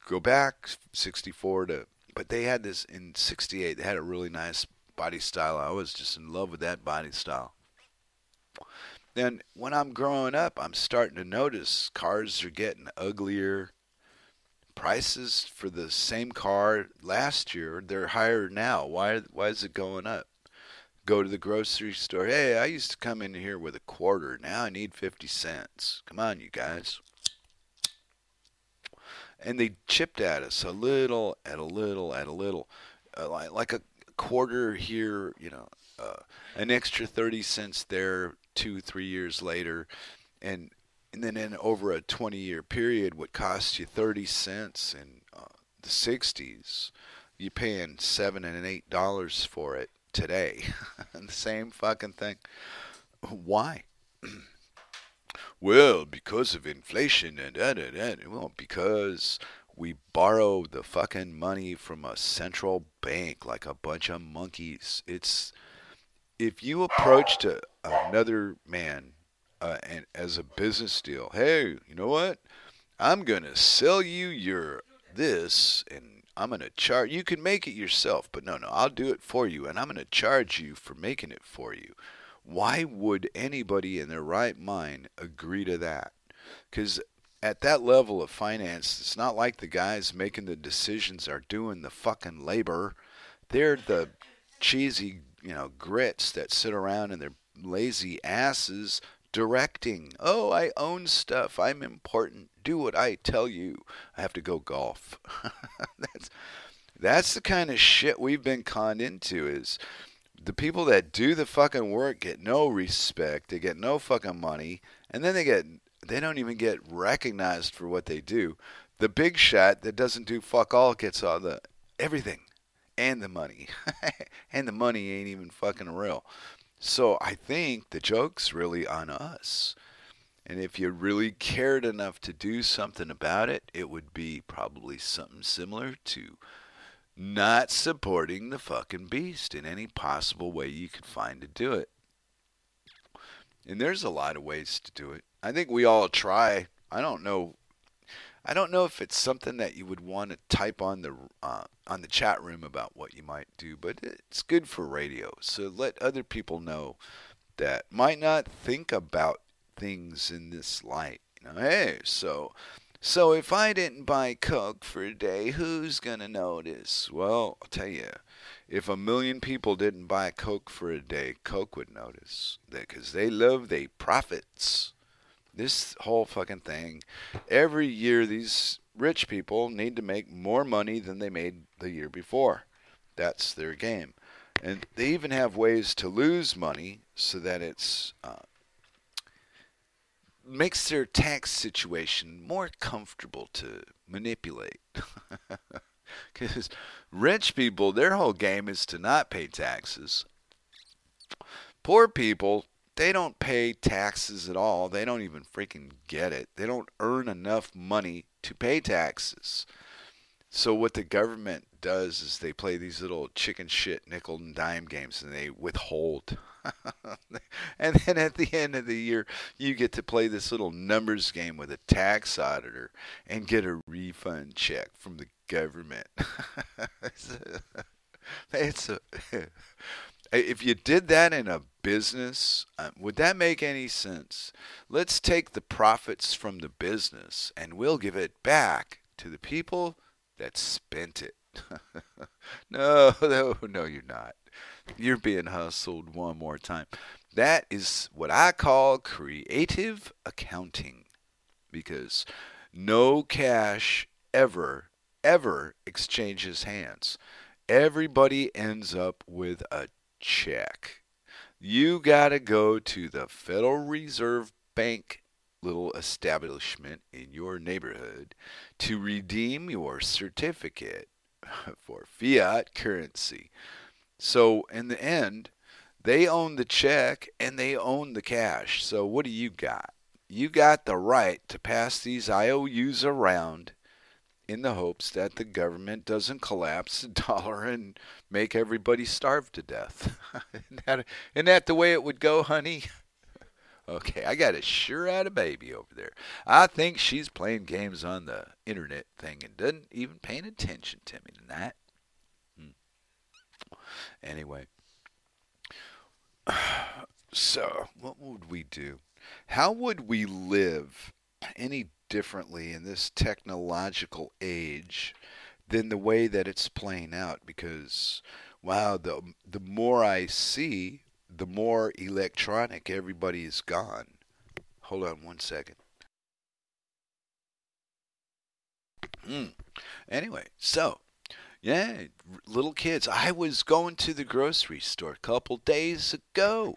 A: Go back 64 to, but they had this in 68. They had a really nice body style. I was just in love with that body style. Then when I'm growing up, I'm starting to notice cars are getting uglier. Prices for the same car last year, they're higher now. Why why is it going up? go to the grocery store. Hey, I used to come in here with a quarter. Now I need 50 cents. Come on, you guys. And they chipped at us a little, at a little, at a little. Uh, like, like a quarter here, you know, uh, an extra 30 cents there two, three years later. And, and then in over a 20 year period, what cost you 30 cents in uh, the 60s, you're paying seven and eight dollars for it today. the same fucking thing. Why? well, because of inflation and da, da, da. well, because we borrow the fucking money from a central bank like a bunch of monkeys. It's if you approach to another man uh, and as a business deal, hey, you know what? I'm gonna sell you your this and I'm going to charge you can make it yourself, but no, no, I'll do it for you and I'm going to charge you for making it for you. Why would anybody in their right mind agree to that? Cuz at that level of finance, it's not like the guys making the decisions are doing the fucking labor. They're the cheesy, you know, grits that sit around in their lazy asses directing. Oh, I own stuff. I'm important. Do what I tell you. I have to go golf. that's that's the kind of shit we've been conned into is the people that do the fucking work get no respect. They get no fucking money and then they get they don't even get recognized for what they do. The big shot that doesn't do fuck all gets all the everything and the money. and the money ain't even fucking real. So I think the joke's really on us. And if you really cared enough to do something about it, it would be probably something similar to not supporting the fucking beast in any possible way you could find to do it. And there's a lot of ways to do it. I think we all try. I don't know. I don't know if it's something that you would want to type on the uh, on the chat room about what you might do, but it's good for radio. So let other people know that might not think about things in this light. You know, hey, so so if I didn't buy Coke for a day, who's gonna notice? Well, I'll tell you, if a million people didn't buy Coke for a day, Coke would notice because they love they profits. This whole fucking thing, every year these rich people need to make more money than they made the year before. That's their game. And they even have ways to lose money so that it's uh, makes their tax situation more comfortable to manipulate. Because rich people, their whole game is to not pay taxes. Poor people, they don't pay taxes at all. They don't even freaking get it. They don't earn enough money to pay taxes. So what the government does is they play these little chicken shit nickel and dime games and they withhold. and then at the end of the year, you get to play this little numbers game with a tax auditor and get a refund check from the government. it's a, if you did that in a business, uh, would that make any sense? Let's take the profits from the business and we'll give it back to the people that spent it. no, no, no, you're not. You're being hustled one more time. That is what I call creative accounting because no cash ever, ever exchanges hands. Everybody ends up with a check you got to go to the Federal Reserve Bank little establishment in your neighborhood to redeem your certificate for fiat currency. So, in the end, they own the check and they own the cash. So, what do you got? You got the right to pass these IOUs around in the hopes that the government doesn't collapse the dollar and make everybody starve to death. isn't, that, isn't that the way it would go, honey? Okay, I got a sure out of baby over there. I think she's playing games on the internet thing and doesn't even paying attention to me tonight. Hmm. Anyway, so what would we do? How would we live any differently in this technological age than the way that it's playing out because wow the the more I see the more electronic everybody is gone hold on one second mm. anyway so yeah little kids I was going to the grocery store a couple days ago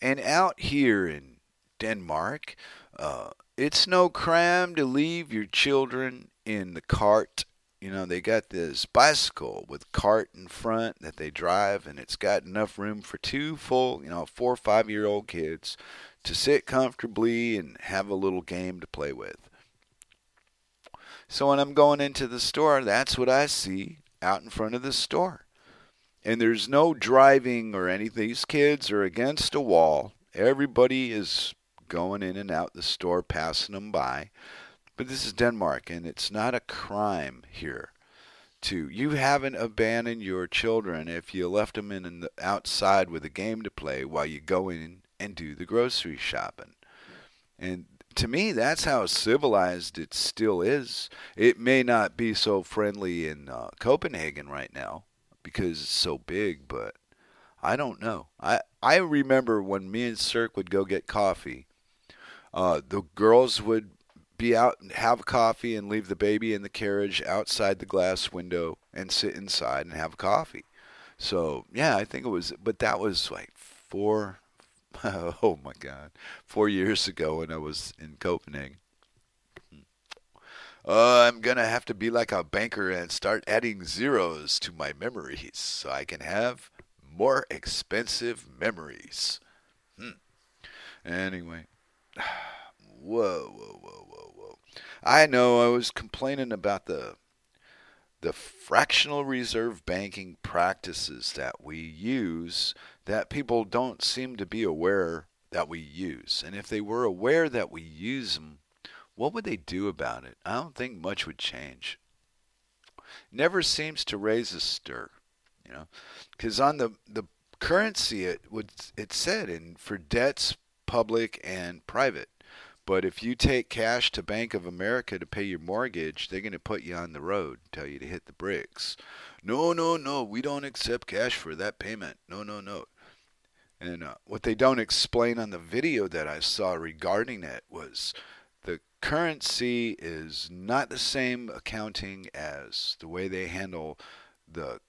A: and out here in Denmark uh, it's no crime to leave your children in the cart. You know, they got this bicycle with cart in front that they drive, and it's got enough room for two full, you know, four or five year old kids to sit comfortably and have a little game to play with. So when I'm going into the store, that's what I see out in front of the store. And there's no driving or anything. These kids are against a wall. Everybody is going in and out the store, passing them by. But this is Denmark, and it's not a crime here. To you haven't abandoned your children if you left them in the outside with a game to play while you go in and do the grocery shopping. And to me, that's how civilized it still is. It may not be so friendly in uh, Copenhagen right now because it's so big, but I don't know. I I remember when me and Cirque would go get coffee uh, the girls would be out and have coffee and leave the baby in the carriage outside the glass window and sit inside and have coffee. So yeah, I think it was, but that was like four, oh my God, four years ago when I was in Copenhagen. Uh, I'm gonna have to be like a banker and start adding zeros to my memories so I can have more expensive memories. Hmm. Anyway, whoa, whoa, whoa, whoa, whoa. I know I was complaining about the the fractional reserve banking practices that we use that people don't seem to be aware that we use. And if they were aware that we use them, what would they do about it? I don't think much would change. Never seems to raise a stir, you know, because on the the currency it would it said in for debts public and private. But if you take cash to Bank of America to pay your mortgage, they're going to put you on the road, tell you to hit the bricks. No, no, no, we don't accept cash for that payment. No, no, no. And uh, what they don't explain on the video that I saw regarding it was the currency is not the same accounting as the way they handle the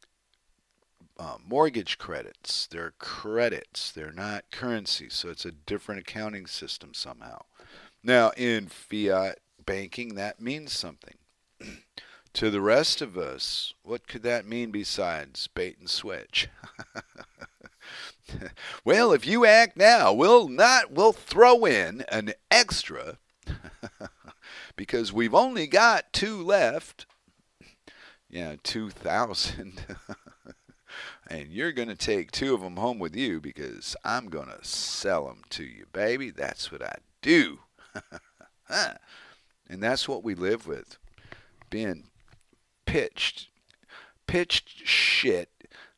A: uh, mortgage credits. They're credits, they're not currency, so it's a different accounting system somehow. Now, in fiat banking, that means something. to the rest of us, what could that mean besides bait and switch? well, if you act now, we'll not we'll throw in an extra because we've only got two left. Yeah, 2000. and you're going to take two of them home with you because I'm going to sell them to you, baby. That's what I do. and that's what we live with. Being pitched, pitched shit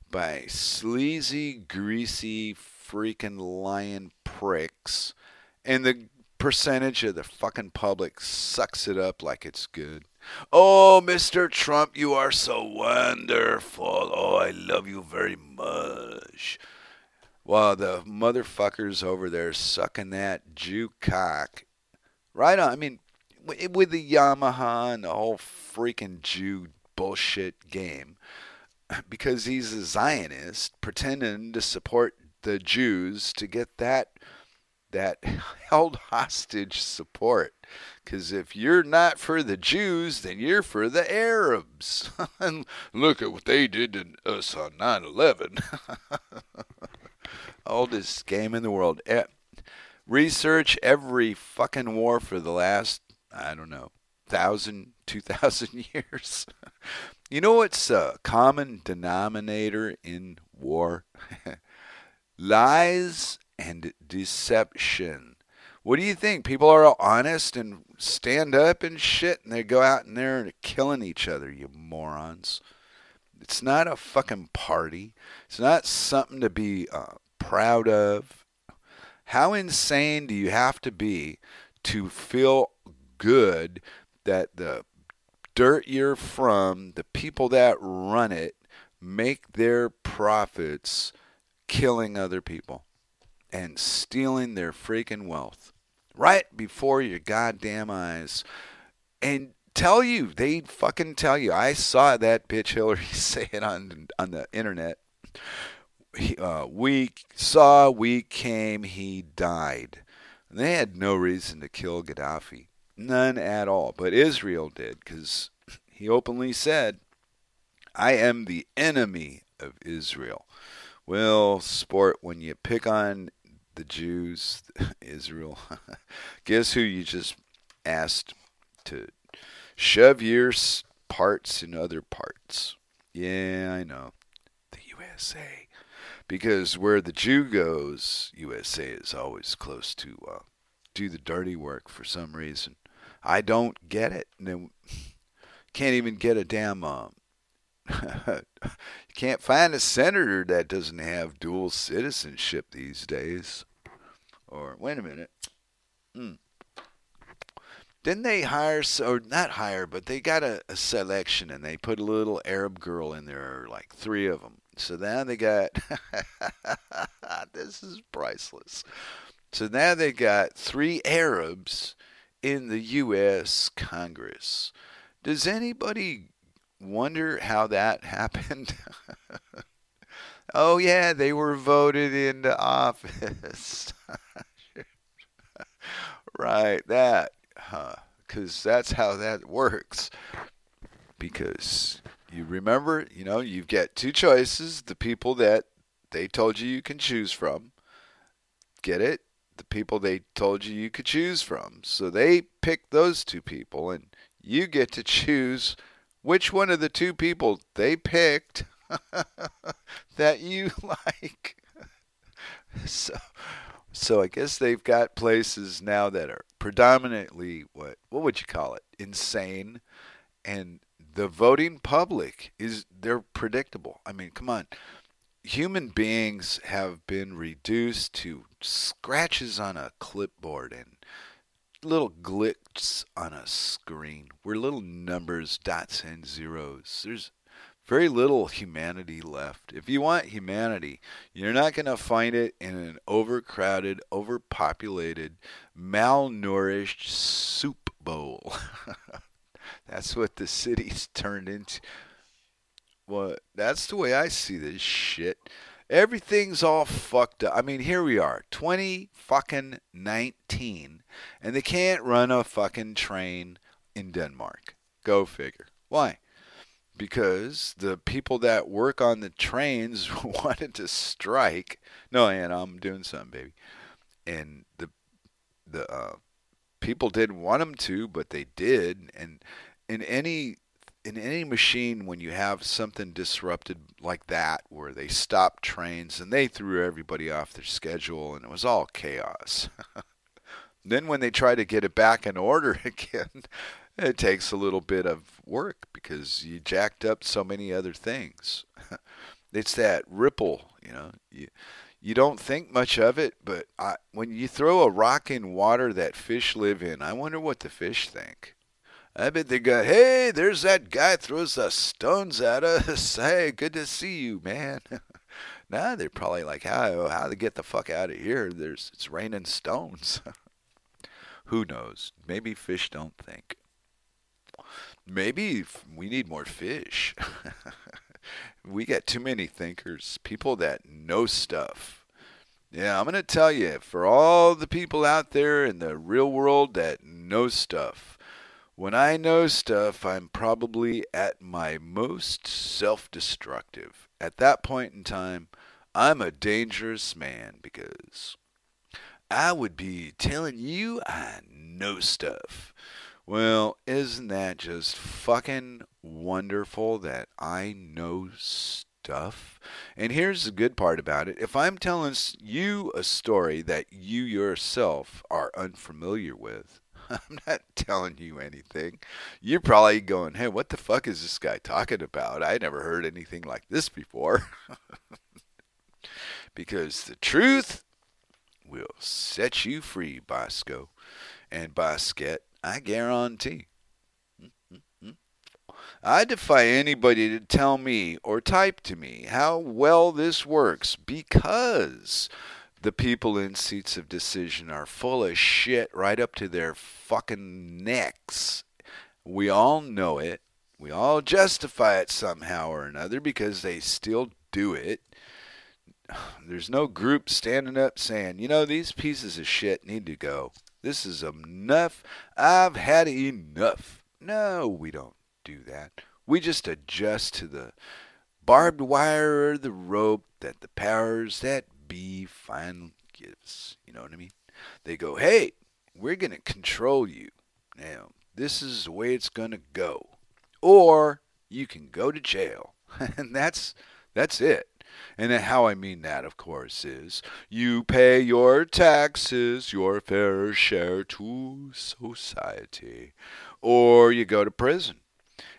A: by sleazy, greasy, freaking lying pricks. And the percentage of the fucking public sucks it up like it's good. Oh, Mr. Trump, you are so wonderful. Oh, I love you very much. While the motherfuckers over there sucking that Jew cock Right on. I mean, with the Yamaha and the whole freaking Jew bullshit game, because he's a Zionist pretending to support the Jews to get that that held hostage support. Because if you're not for the Jews, then you're for the Arabs. and look at what they did to us on 9 11. Oldest game in the world. Eh, research every fucking war for the last, I don't know, thousand, two thousand years. you know what's a common denominator in war? Lies and deception. What do you think? People are all honest and stand up and shit, and they go out in there and killing each other, you morons. It's not a fucking party. It's not something to be uh, proud of. How insane do you have to be to feel good that the dirt you're from, the people that run it, make their profits killing other people and stealing their freaking wealth right before your goddamn eyes and tell you they fucking tell you i saw that bitch hillary say it on on the internet uh, we saw, we came, he died. They had no reason to kill Gaddafi. None at all. But Israel did, because he openly said, I am the enemy of Israel. Well, sport, when you pick on the Jews, Israel, guess who you just asked to shove your parts in other parts? Yeah, I know. The USA because where the Jew goes, USA is always close to uh, do the dirty work for some reason. I don't get it. No, can't even get a damn. Um, you can't find a senator that doesn't have dual citizenship these days. Or wait a minute. Hmm. Didn't they hire, or not hire, but they got a, a selection and they put a little Arab girl in there, like three of them so now they got this is priceless. So now they got three Arabs in the U.S. Congress. Does anybody wonder how that happened? Oh, yeah, they were voted into office. right, that. Huh? Because that's how that works. Because you remember, you know, you've got two choices the people that they told you you can choose from. Get it? The people they told you you could choose from. So they picked those two people, and you get to choose which one of the two people they picked that you like. So, so I guess they've got places now that are predominantly what what would you call it? Insane, and the voting public is they're predictable. I mean, come on. Human beings have been reduced to scratches on a clipboard and little glitches on a screen. We're little numbers, dots and zeros. There's very little humanity left. If you want humanity, you're not going to find it in an overcrowded, overpopulated, malnourished soup bowl. that's what the city's turned into. Well, that's the way I see this shit. Everything's all fucked up. I mean, here we are, 20 fucking 19, and they can't run a fucking train in Denmark. Go figure. Why? Because the people that work on the trains wanted to strike. No, Anna, I'm doing something, baby. And the the uh, people didn't want them to, but they did. And in any in any machine, when you have something disrupted like that, where they stopped trains and they threw everybody off their schedule, and it was all chaos. then when they try to get it back in order again, it takes a little bit of work because you jacked up so many other things. it's that ripple, you know. You you don't think much of it, but I, when you throw a rock in water that fish live in, I wonder what the fish think. I bet they go, "Hey, there's that guy throws the stones at us. Hey, good to see you, man." nah, they're probably like, "How how to get the fuck out of here? There's it's raining stones." Who knows? Maybe fish don't think. Maybe we need more fish. we got too many thinkers, people that know stuff. Yeah, I'm going to tell you, for all the people out there in the real world that know stuff, when I know stuff, I'm probably at my most self destructive. At that point in time, I'm a dangerous man because I would be telling you I know stuff. Well, isn't that just fucking wonderful that I know stuff? And here's the good part about it. If I'm telling you a story that you yourself are unfamiliar with, I'm not telling you anything. You're probably going, hey, what the fuck is this guy talking about? I never heard anything like this before. because the truth will set you free, Bosco and Bosquet I guarantee. I defy anybody to tell me or type to me how well this works because the people in seats of decision are full of shit right up to their fucking necks. We all know it. We all justify it somehow or another because they still do it. There's no group standing up saying, you know, these pieces of shit need to go. This is enough. I've had enough. No, we don't do that. We just adjust to the barbed wire or the rope that the powers that be finally gives. You know what I mean? They go, hey, we're going to control you. Now, this is the way it's going to go. Or you can go to jail. and that's that's it. And how I mean that, of course, is you pay your taxes, your fair share to society, or you go to prison.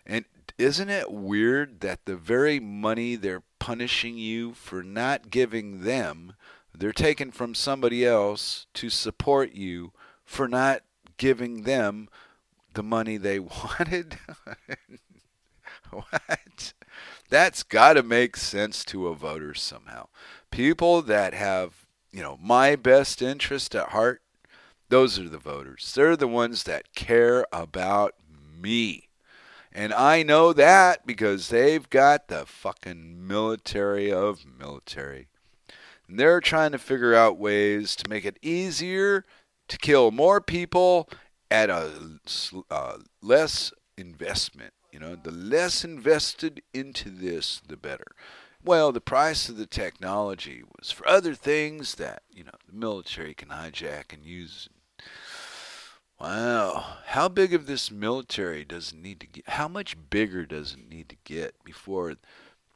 A: And isn't it weird that the very money they're punishing you for not giving them, they're taking from somebody else to support you for not giving them the money they wanted? what? That's got to make sense to a voter somehow. People that have, you know, my best interest at heart, those are the voters. They're the ones that care about me. And I know that because they've got the fucking military of military. And they're trying to figure out ways to make it easier to kill more people at a uh, less investment. You know, the less invested into this, the better. Well, the price of the technology was for other things that, you know, the military can hijack and use. Wow. How big of this military does it need to get? How much bigger does it need to get before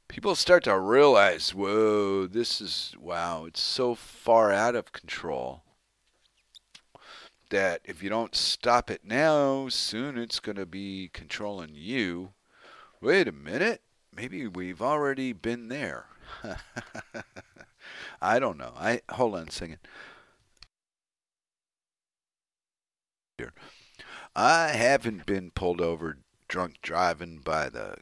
A: people start to realize, whoa, this is, wow, it's so far out of control that if you don't stop it now, soon it's going to be controlling you. Wait a minute. Maybe we've already been there. I don't know. I hold on a second. I haven't been pulled over drunk driving by the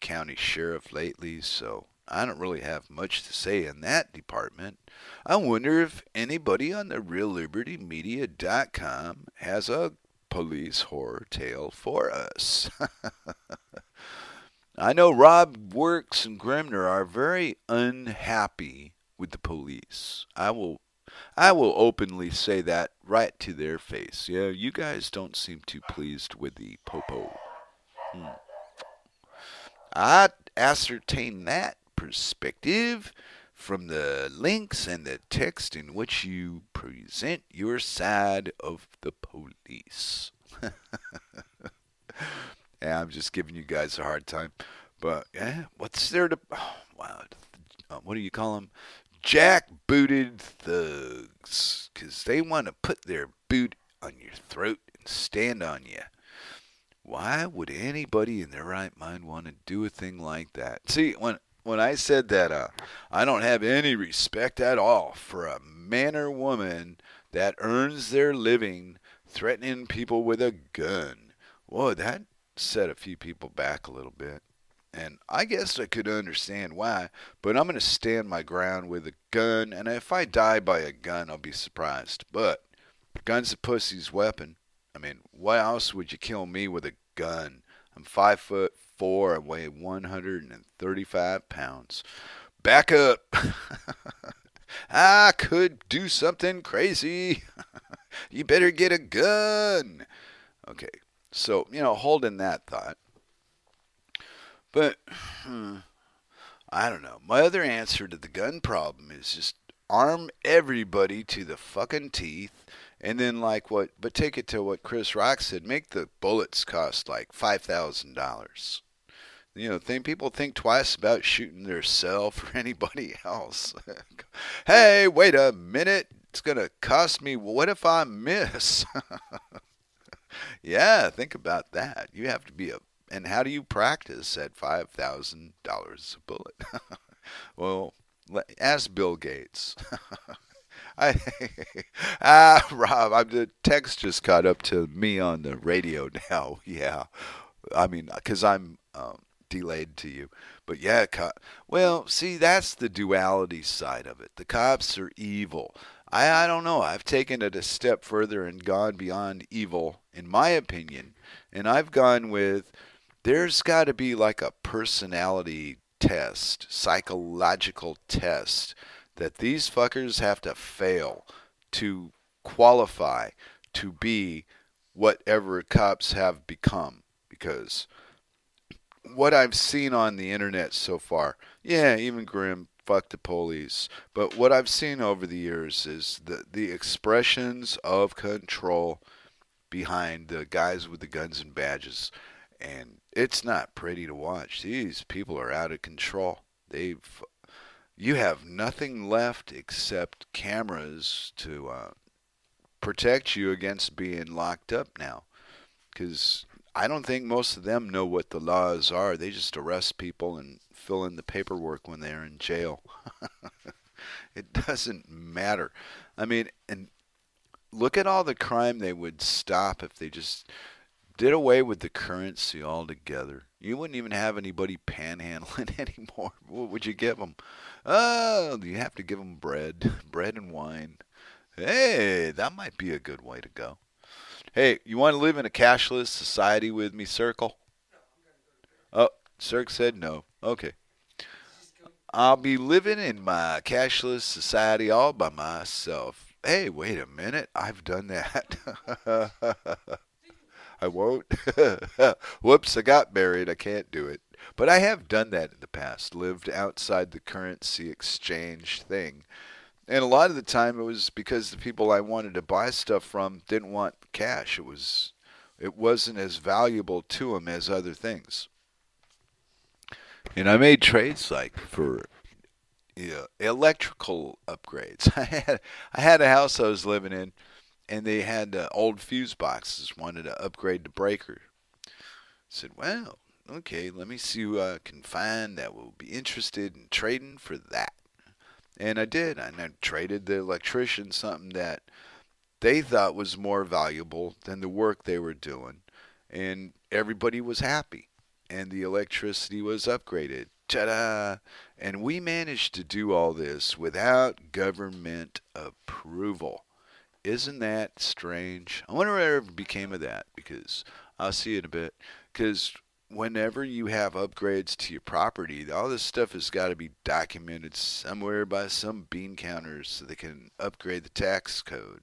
A: county sheriff lately, so I don't really have much to say in that department. I wonder if anybody on the reallibertymedia.com has a police horror tale for us. I know Rob Works and Grimner are very unhappy with the police. I will I will openly say that right to their face. Yeah, you guys don't seem too pleased with the popo. Hmm. I ascertain that perspective from the links and the text in which you present your side of the police. yeah, I'm just giving you guys a hard time. But yeah, what's there to? Oh, wow, uh, what do you call them? Jack booted thugs, because they want to put their boot on your throat and stand on you. Why would anybody in their right mind want to do a thing like that? See, when when I said that uh, I don't have any respect at all for a man or woman that earns their living threatening people with a gun, whoa, that set a few people back a little bit. And I guess I could understand why, but I'm going to stand my ground with a gun, and if I die by a gun, I'll be surprised. But gun's a pussy's weapon. I mean, why else would you kill me with a gun? I'm five foot four. I weigh 135 pounds. Back up. I could do something crazy. you better get a gun. Okay, so, you know, holding that thought. But, hmm, I don't know. My other answer to the gun problem is just arm everybody to the fucking teeth and then like what but take it to what chris rock said make the bullets cost like five thousand dollars you know think people think twice about shooting their self or anybody else. Hey wait a minute. It's going to cost me. What if i miss? Yeah think about that. You have to be a and how do you practice at five thousand dollars a bullet? Well ask bill gates. I, ah, Rob, I'm the text just caught up to me on the radio now. Yeah, I mean, because I'm um, delayed to you, but yeah, well, see, that's the duality side of it. The cops are evil. I, I don't know. I've taken it a step further and gone beyond evil, in my opinion, and I've gone with there's got to be like a personality test, psychological test that these fuckers have to fail to qualify to be whatever cops have become. Because what I've seen on the internet so far, yeah, even Grim, fuck the police. But what I've seen over the years is the, the expressions of control behind the guys with the guns and badges. And it's not pretty to watch. These people are out of control. They've you have nothing left except cameras to uh, protect you against being locked up now. Because I don't think most of them know what the laws are. They just arrest people and fill in the paperwork when they're in jail. it doesn't matter. I mean, and look at all the crime they would stop if they just did away with the currency altogether. You wouldn't even have anybody panhandling anymore. What would you give them? Oh, you have to give them bread, bread and wine. Hey, that might be a good way to go. Hey, you want to live in a cashless society with me, Circle? Oh, Cirque said no. Okay. I'll be living in my cashless society all by myself. Hey, wait a minute. I've done that. I won't. Whoops, I got married. I can't do it. But I have done that in the past, lived outside the currency exchange thing. And a lot of the time it was because the people I wanted to buy stuff from didn't want cash. It was it wasn't as valuable to them as other things. And I made trades like for you know, electrical upgrades. I had I had a house I was living in and they had uh, old fuse boxes. Wanted to upgrade the breaker. said, well, okay, let me see who I can find that will be interested in trading for that. And I did. And I traded the electrician something that they thought was more valuable than the work they were doing. And everybody was happy. And the electricity was upgraded. Ta da! And we managed to do all this without government approval. Isn't that strange? I wonder whatever became of that because I'll see it a bit. Because whenever you have upgrades to your property, all this stuff has got to be documented somewhere by some bean counters so they can upgrade the tax code.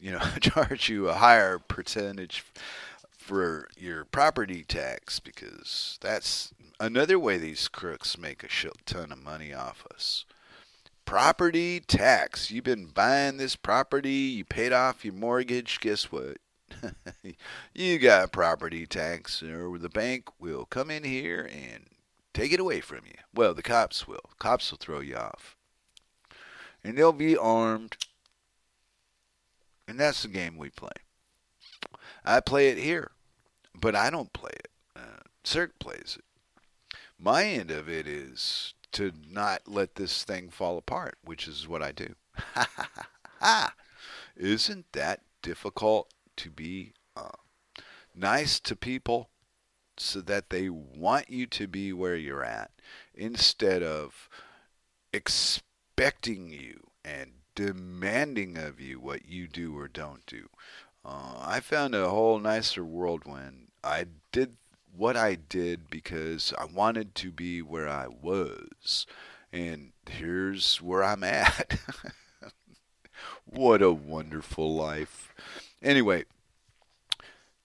A: You know, charge you a higher percentage for your property tax because that's another way these crooks make a shit ton of money off us. Property tax. You've been buying this property, you paid off your mortgage, guess what? you got property tax, or the bank will come in here and take it away from you. Well, the cops will. Cops will throw you off. And they'll be armed. And that's the game we play. I play it here, but I don't play it. Uh, plays it. My end of it is to not let this thing fall apart, which is what I do. Ha ha ha ha! Isn't that difficult to be uh, nice to people so that they want you to be where you're at instead of expecting you and demanding of you what you do or don't do. Uh, I found a whole nicer world when I did what I did because I wanted to be where I was. And here's where I'm at. what a wonderful life. Anyway,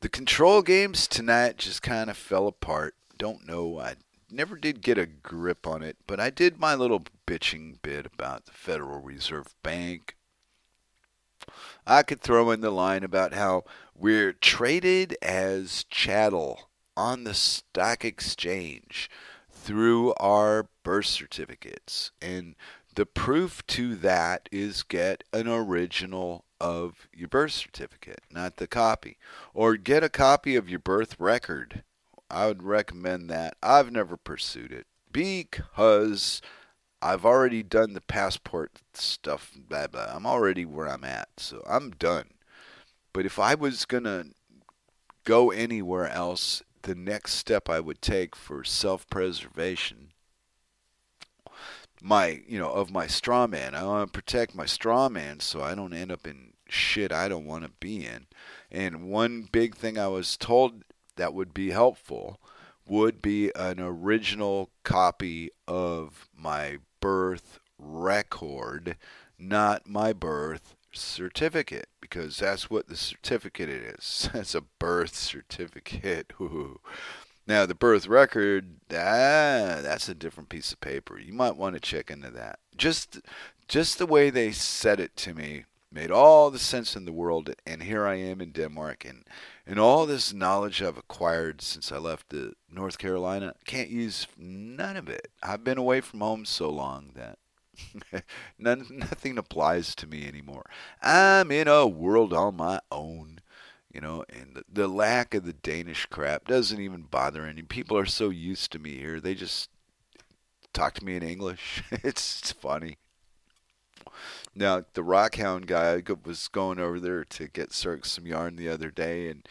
A: the control games tonight just kind of fell apart. Don't know. I never did get a grip on it, but I did my little bitching bit about the Federal Reserve Bank. I could throw in the line about how we're traded as chattel on the stock exchange through our birth certificates. And the proof to that is get an original of your birth certificate, not the copy. Or get a copy of your birth record. I would recommend that. I've never pursued it because I've already done the passport stuff. Blah, blah. I'm already where I'm at, so I'm done. But if I was going to go anywhere else, the next step I would take for self preservation my you know of my straw man. I want to protect my straw man so I don't end up in shit I don't want to be in. And one big thing I was told that would be helpful would be an original copy of my birth record, not my birth certificate, because that's what the certificate is. It's a birth certificate. Ooh. Now, the birth record, ah, that's a different piece of paper. You might want to check into that. Just, just the way they said it to me made all the sense in the world. And here I am in Denmark, and and all this knowledge I've acquired since I left the North Carolina, can't use none of it. I've been away from home so long that none, nothing applies to me anymore. I'm in a world on my own you know, and the, the lack of the Danish crap doesn't even bother any. People are so used to me here; they just talk to me in English. it's, it's funny. Now, the Rockhound guy was going over there to get Cirque some yarn the other day, and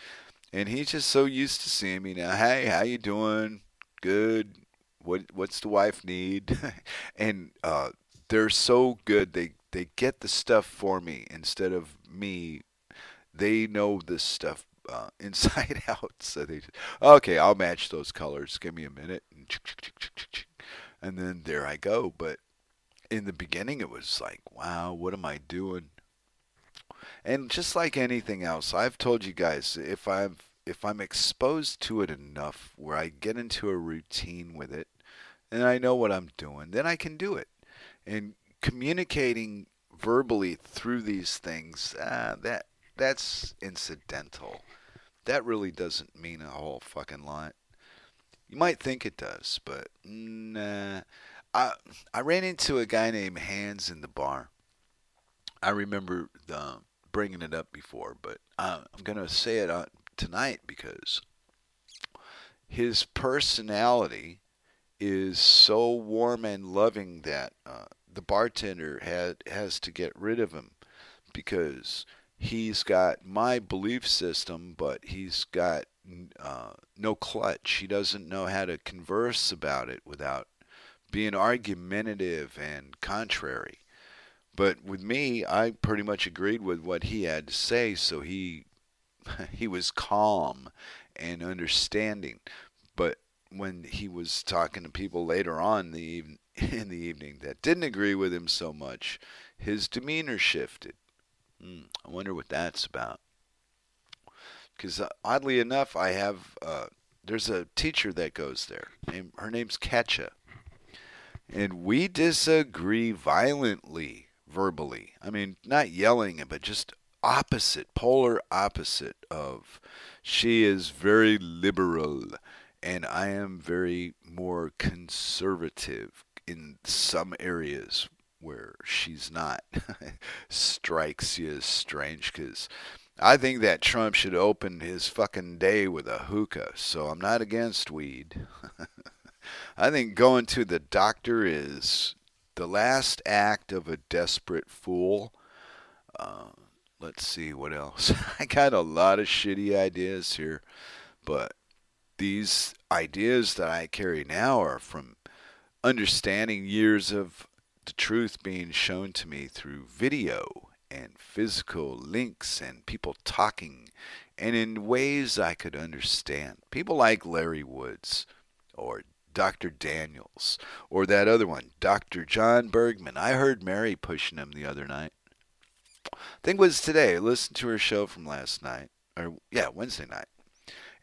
A: and he's just so used to seeing me now. Hey, how you doing? Good. What what's the wife need? and uh, they're so good. They they get the stuff for me instead of me they know this stuff uh, inside out. So they, okay, I'll match those colors. Give me a minute, and then there I go. But in the beginning, it was like, wow, what am I doing? And just like anything else, I've told you guys if I'm if I'm exposed to it enough, where I get into a routine with it, and I know what I'm doing, then I can do it. And communicating verbally through these things, uh, that that's incidental. That really doesn't mean a whole fucking lot. You might think it does, but nah. I I ran into a guy named Hans in the bar. I remember the bringing it up before, but uh, I'm going to say it uh, tonight because his personality is so warm and loving that uh, the bartender had has to get rid of him because he's got my belief system, but he's got uh, no clutch. He doesn't know how to converse about it without being argumentative and contrary. But with me, I pretty much agreed with what he had to say, so he he was calm and understanding. But when he was talking to people later on the in the evening that didn't agree with him so much, his demeanor shifted. Hmm, I wonder what that's about. Because uh, oddly enough, I have uh, there's a teacher that goes there. Her name's Ketcha, and we disagree violently verbally. I mean, not yelling, but just opposite, polar opposite of. She is very liberal, and I am very more conservative in some areas where she's not. Strikes you as strange because I think that Trump should open his fucking day with a hookah, so I'm not against weed. I think going to the doctor is the last act of a desperate fool. Uh, let's see what else. I got a lot of shitty ideas here, but these ideas that I carry now are from understanding years of the truth being shown to me through video and physical links and people talking and in ways I could understand. People like Larry Woods or Dr. Daniels, or that other one, Dr. John Bergman. I heard Mary pushing him the other night. I think was today. I listened to her show from last night, or yeah, Wednesday night.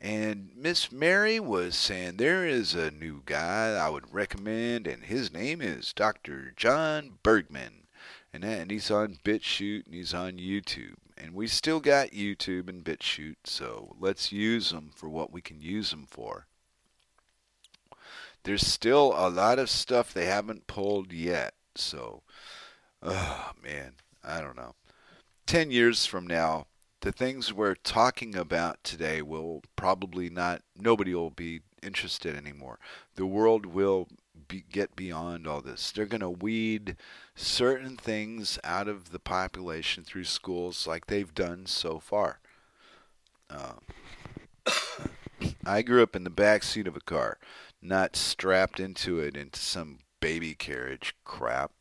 A: And Miss Mary was saying there is a new guy I would recommend, and his name is Dr. John Bergman. And, that, and he's on BitChute and he's on YouTube. And we still got YouTube and BitChute, so let's use them for what we can use them for there's still a lot of stuff they haven't pulled yet. So, oh man, I don't know. 10 years from now, the things we're talking about today will probably not, nobody will be interested anymore. The world will be, get beyond all this. They're going to weed certain things out of the population through schools like they've done so far. Uh, I grew up in the back seat of a car not strapped into it into some baby carriage crap.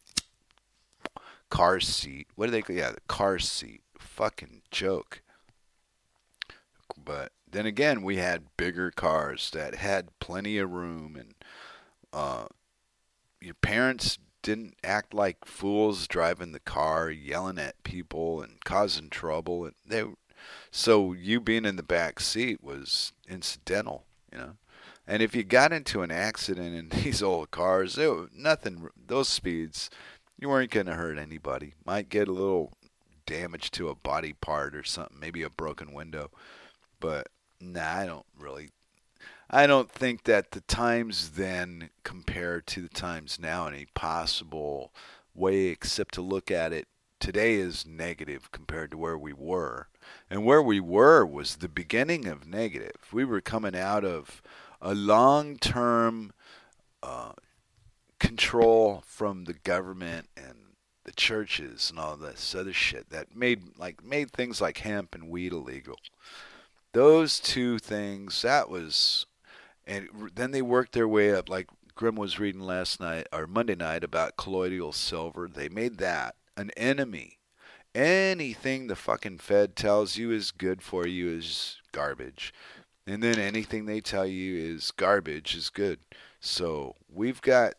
A: Car seat. What do they call? Yeah, the car seat. Fucking joke. But then again, we had bigger cars that had plenty of room, and uh, your parents didn't act like fools driving the car, yelling at people and causing trouble. And they, so you being in the back seat was incidental, you know. And if you got into an accident in these old cars, it, nothing, those speeds, you weren't going to hurt anybody. Might get a little damage to a body part or something, maybe a broken window. But nah, I don't really. I don't think that the times then compared to the times now in any possible way, except to look at it today is negative compared to where we were. And where we were was the beginning of negative. We were coming out of a long term uh, control from the government and the churches and all this other shit that made like made things like hemp and weed illegal. Those two things that was, and then they worked their way up. Like Grim was reading last night or Monday night about colloidal silver. They made that an enemy. Anything the fucking Fed tells you is good for you is garbage. And then anything they tell you is garbage is good. So we've got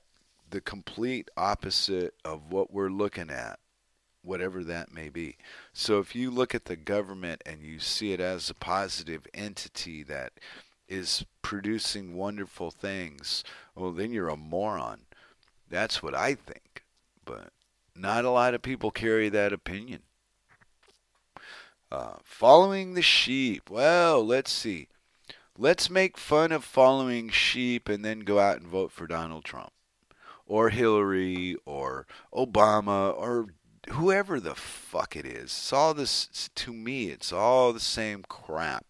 A: the complete opposite of what we're looking at, whatever that may be. So if you look at the government and you see it as a positive entity that is producing wonderful things, well, then you're a moron. That's what I think. But not a lot of people carry that opinion. Uh, following the sheep. Well, let's see. Let's make fun of following sheep and then go out and vote for Donald Trump or Hillary or Obama or whoever the fuck it is. It's all this to me. It's all the same crap.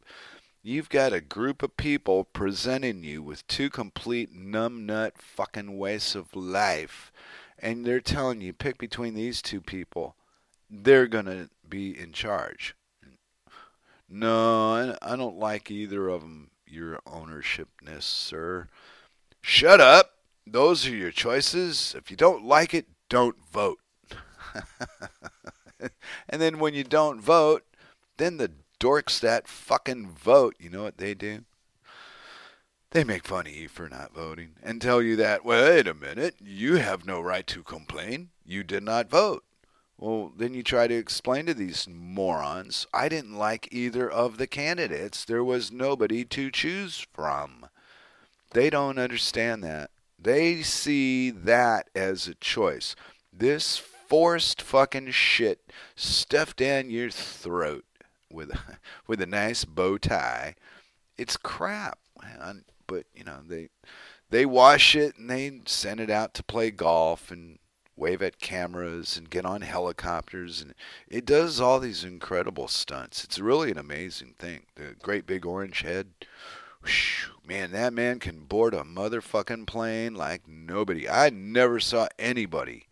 A: You've got a group of people presenting you with two complete numbnut fucking wastes of life, and they're telling you pick between these two people. They're gonna be in charge. No, I don't like either of them. Your ownershipness, sir. Shut up. Those are your choices. If you don't like it, don't vote. and then when you don't vote, then the dorks that fucking vote, you know what they do? They make fun of you for not voting and tell you that, wait a minute, you have no right to complain. You did not vote. Well, then you try to explain to these morons, I didn't like either of the candidates. There was nobody to choose from. They don't understand that. They see that as a choice. This forced fucking shit stuffed down your throat with with a nice bow tie. It's crap. But you know they they wash it and they send it out to play golf and wave at cameras and get on helicopters and it does all these incredible stunts. It's really an amazing thing. The great big orange head. Man, that man can board a motherfucking plane like nobody. I never saw anybody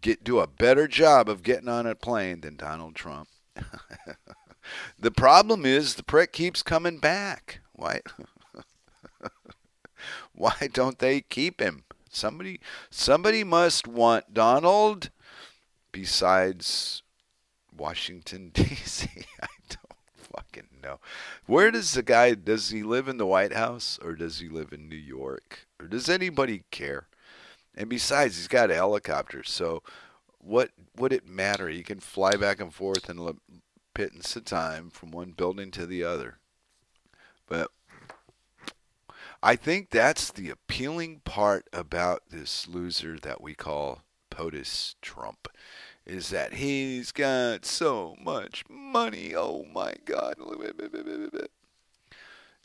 A: get do a better job of getting on a plane than Donald Trump. the problem is the prick keeps coming back. Why? Why don't they keep him? Somebody, somebody must want Donald. Besides Washington D.C., I don't fucking know. Where does the guy? Does he live in the White House or does he live in New York? Or does anybody care? And besides, he's got a helicopter, so what would it matter? He can fly back and forth in a pittance of time from one building to the other. But I think that's the appealing part about this loser that we call POTUS Trump is that he's got so much money. Oh my God.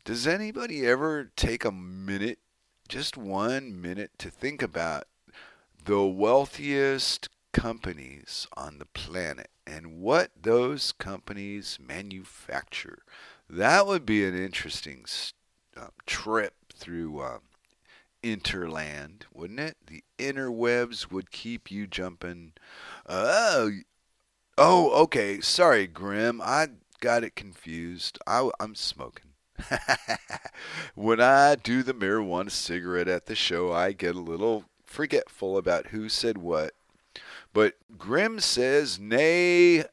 A: Does anybody ever take a minute just one minute to think about the wealthiest companies on the planet and what those companies manufacture. That would be an interesting uh, trip through uh, Interland, wouldn't it? The interwebs would keep you jumping. Oh, oh, okay. Sorry, Grim. I got it confused. I, I'm smoking. when I do the marijuana cigarette at the show, I get a little forgetful about who said what. But Grim says, nay,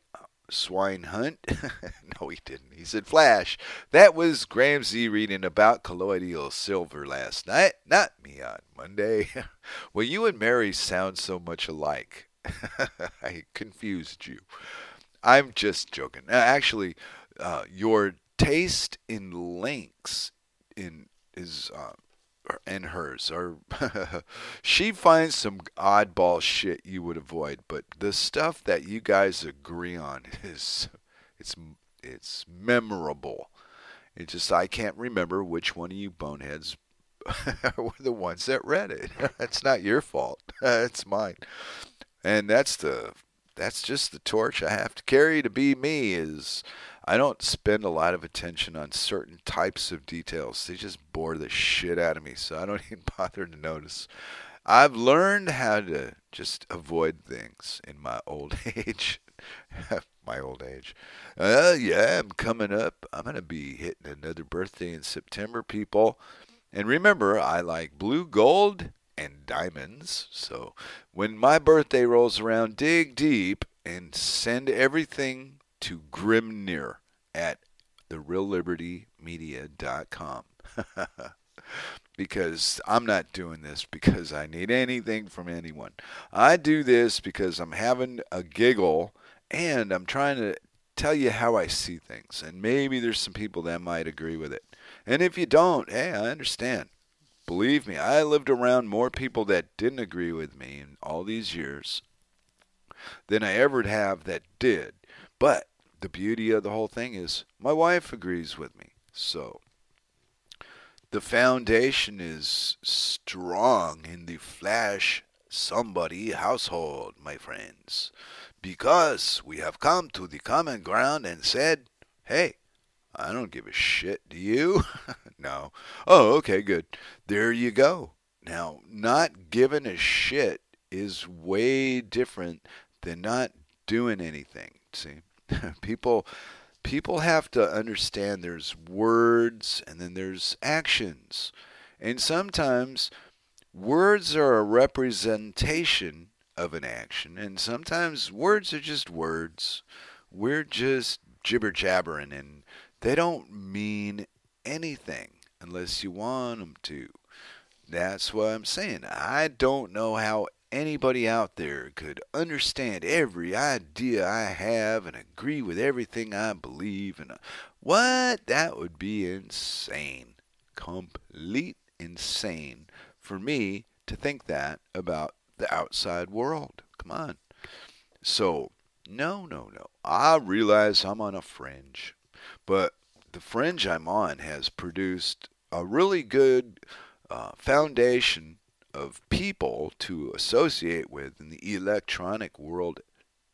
A: swine hunt. no, he didn't. He said, Flash. That was Graham Z reading about colloidal silver last night, not me on Monday. well, you and Mary sound so much alike. I confused you. I'm just joking. Actually, uh, your taste in links in is uh, and hers or she finds some oddball shit you would avoid but the stuff that you guys agree on is it's it's memorable. It just i can't remember which one of you boneheads were the ones that read it. That's not your fault. It's mine. And that's the that's just the torch i have to carry to be me is I don't spend a lot of attention on certain types of details. They just bore the shit out of me, so I don't even bother to notice. I've learned how to just avoid things in my old age. my old age. Uh, yeah, I'm coming up. I'm going to be hitting another birthday in September, people. And remember, I like blue gold and diamonds. So when my birthday rolls around, dig deep and send everything to Grimnir at thereallibertymedia.com. because I'm not doing this because I need anything from anyone. I do this because I'm having a giggle and I'm trying to tell you how I see things. And maybe there's some people that might agree with it. And if you don't, hey, I understand. Believe me, I lived around more people that didn't agree with me in all these years than I ever have that did. But the beauty of the whole thing is my wife agrees with me. So the foundation is strong in the Flash somebody household, my friends. because we have come to the common ground and said, hey, I don't give a shit, do you? no. Oh, okay, good. There you go. Now, not giving a shit is way different than not doing anything. See, people people have to understand there's words and then there's actions. And sometimes words are a representation of an action, and sometimes words are just words. We're just jibber jabbering, and they don't mean anything unless you want them to. That's what I'm saying. I don't know how anybody out there could understand every idea I have and agree with everything I believe and uh, what that would be insane. Complete insane for me to think that about the outside world. Come on. So, no, no, no. I realize I'm on a fringe, but the fringe I'm on has produced a really good uh, foundation of people to associate with in the electronic world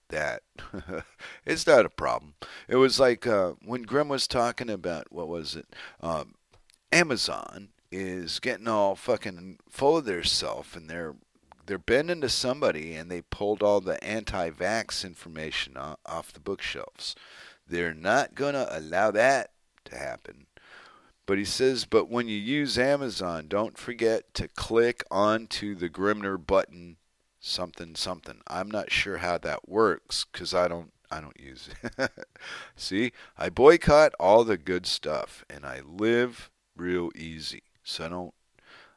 A: that it's not a problem. It was like uh, when Grim was talking about what was it? Um, Amazon is getting all fucking full of their self and they're they're bending to somebody and they pulled all the anti-vax information off the bookshelves. They're not going to allow that to happen. But he says, but when you use Amazon, don't forget to click onto the Grimnir button something something. I'm not sure how that works cuz I don't I don't use it. See, I boycott all the good stuff and I live real easy. So I don't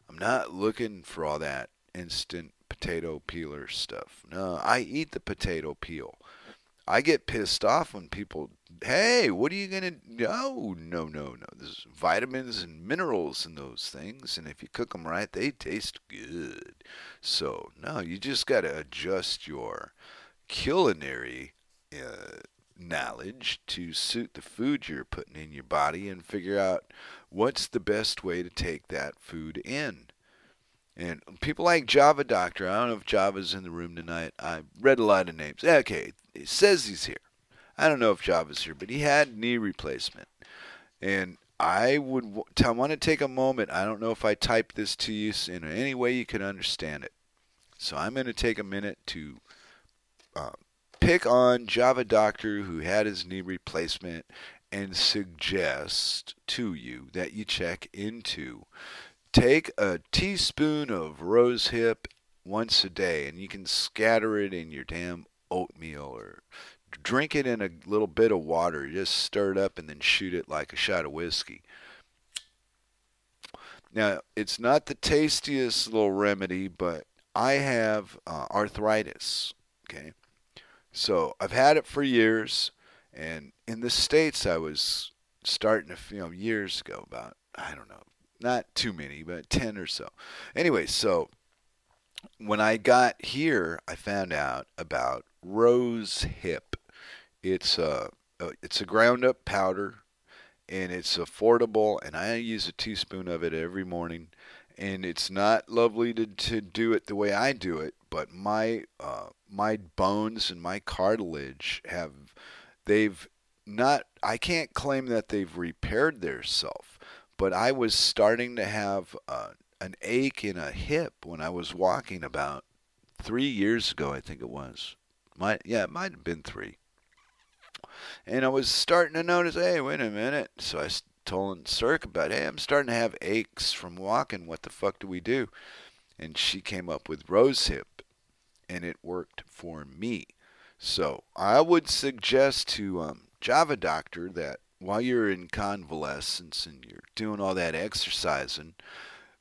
A: I'm not looking for all that instant potato peeler stuff. No, I eat the potato peel. I get pissed off when people, hey, what are you going to, no, no, no, no. There's vitamins and minerals in those things, and if you cook them right, they taste good. So, no, you just got to adjust your culinary uh, knowledge to suit the food you're putting in your body and figure out what's the best way to take that food in. And people like Java Doctor, I don't know if Java's in the room tonight. I read a lot of names. Okay, it says he's here. I don't know if Java's here, but he had knee replacement. And I would I want to take a moment. I don't know if I typed this to you in any way you can understand it. So I'm going to take a minute to uh, pick on Java Doctor who had his knee replacement and suggest to you that you check into Take a teaspoon of rose hip once a day, and you can scatter it in your damn oatmeal or drink it in a little bit of water. Just stir it up and then shoot it like a shot of whiskey. Now, it's not the tastiest little remedy, but I have uh, arthritis. Okay. So I've had it for years. And in the States, I was starting to, know, years ago, about, I don't know, not too many, but 10 or so. Anyway, so when I got here, I found out about rose hip. It's a, it's a ground up powder and it's affordable and I use a teaspoon of it every morning and it's not lovely to, to do it the way I do it, but my uh, my bones and my cartilage have they've not I can't claim that they've repaired their self but I was starting to have uh, an ache in a hip when I was walking about three years ago, I think it was. Might yeah, it might have been three. And I was starting to notice, hey, wait a minute. So I told Cirque about, hey, I'm starting to have aches from walking. What the fuck do we do? And she came up with rose hip, and it worked for me. So I would suggest to um, Java Doctor that while you're in convalescence and you're doing all that exercising,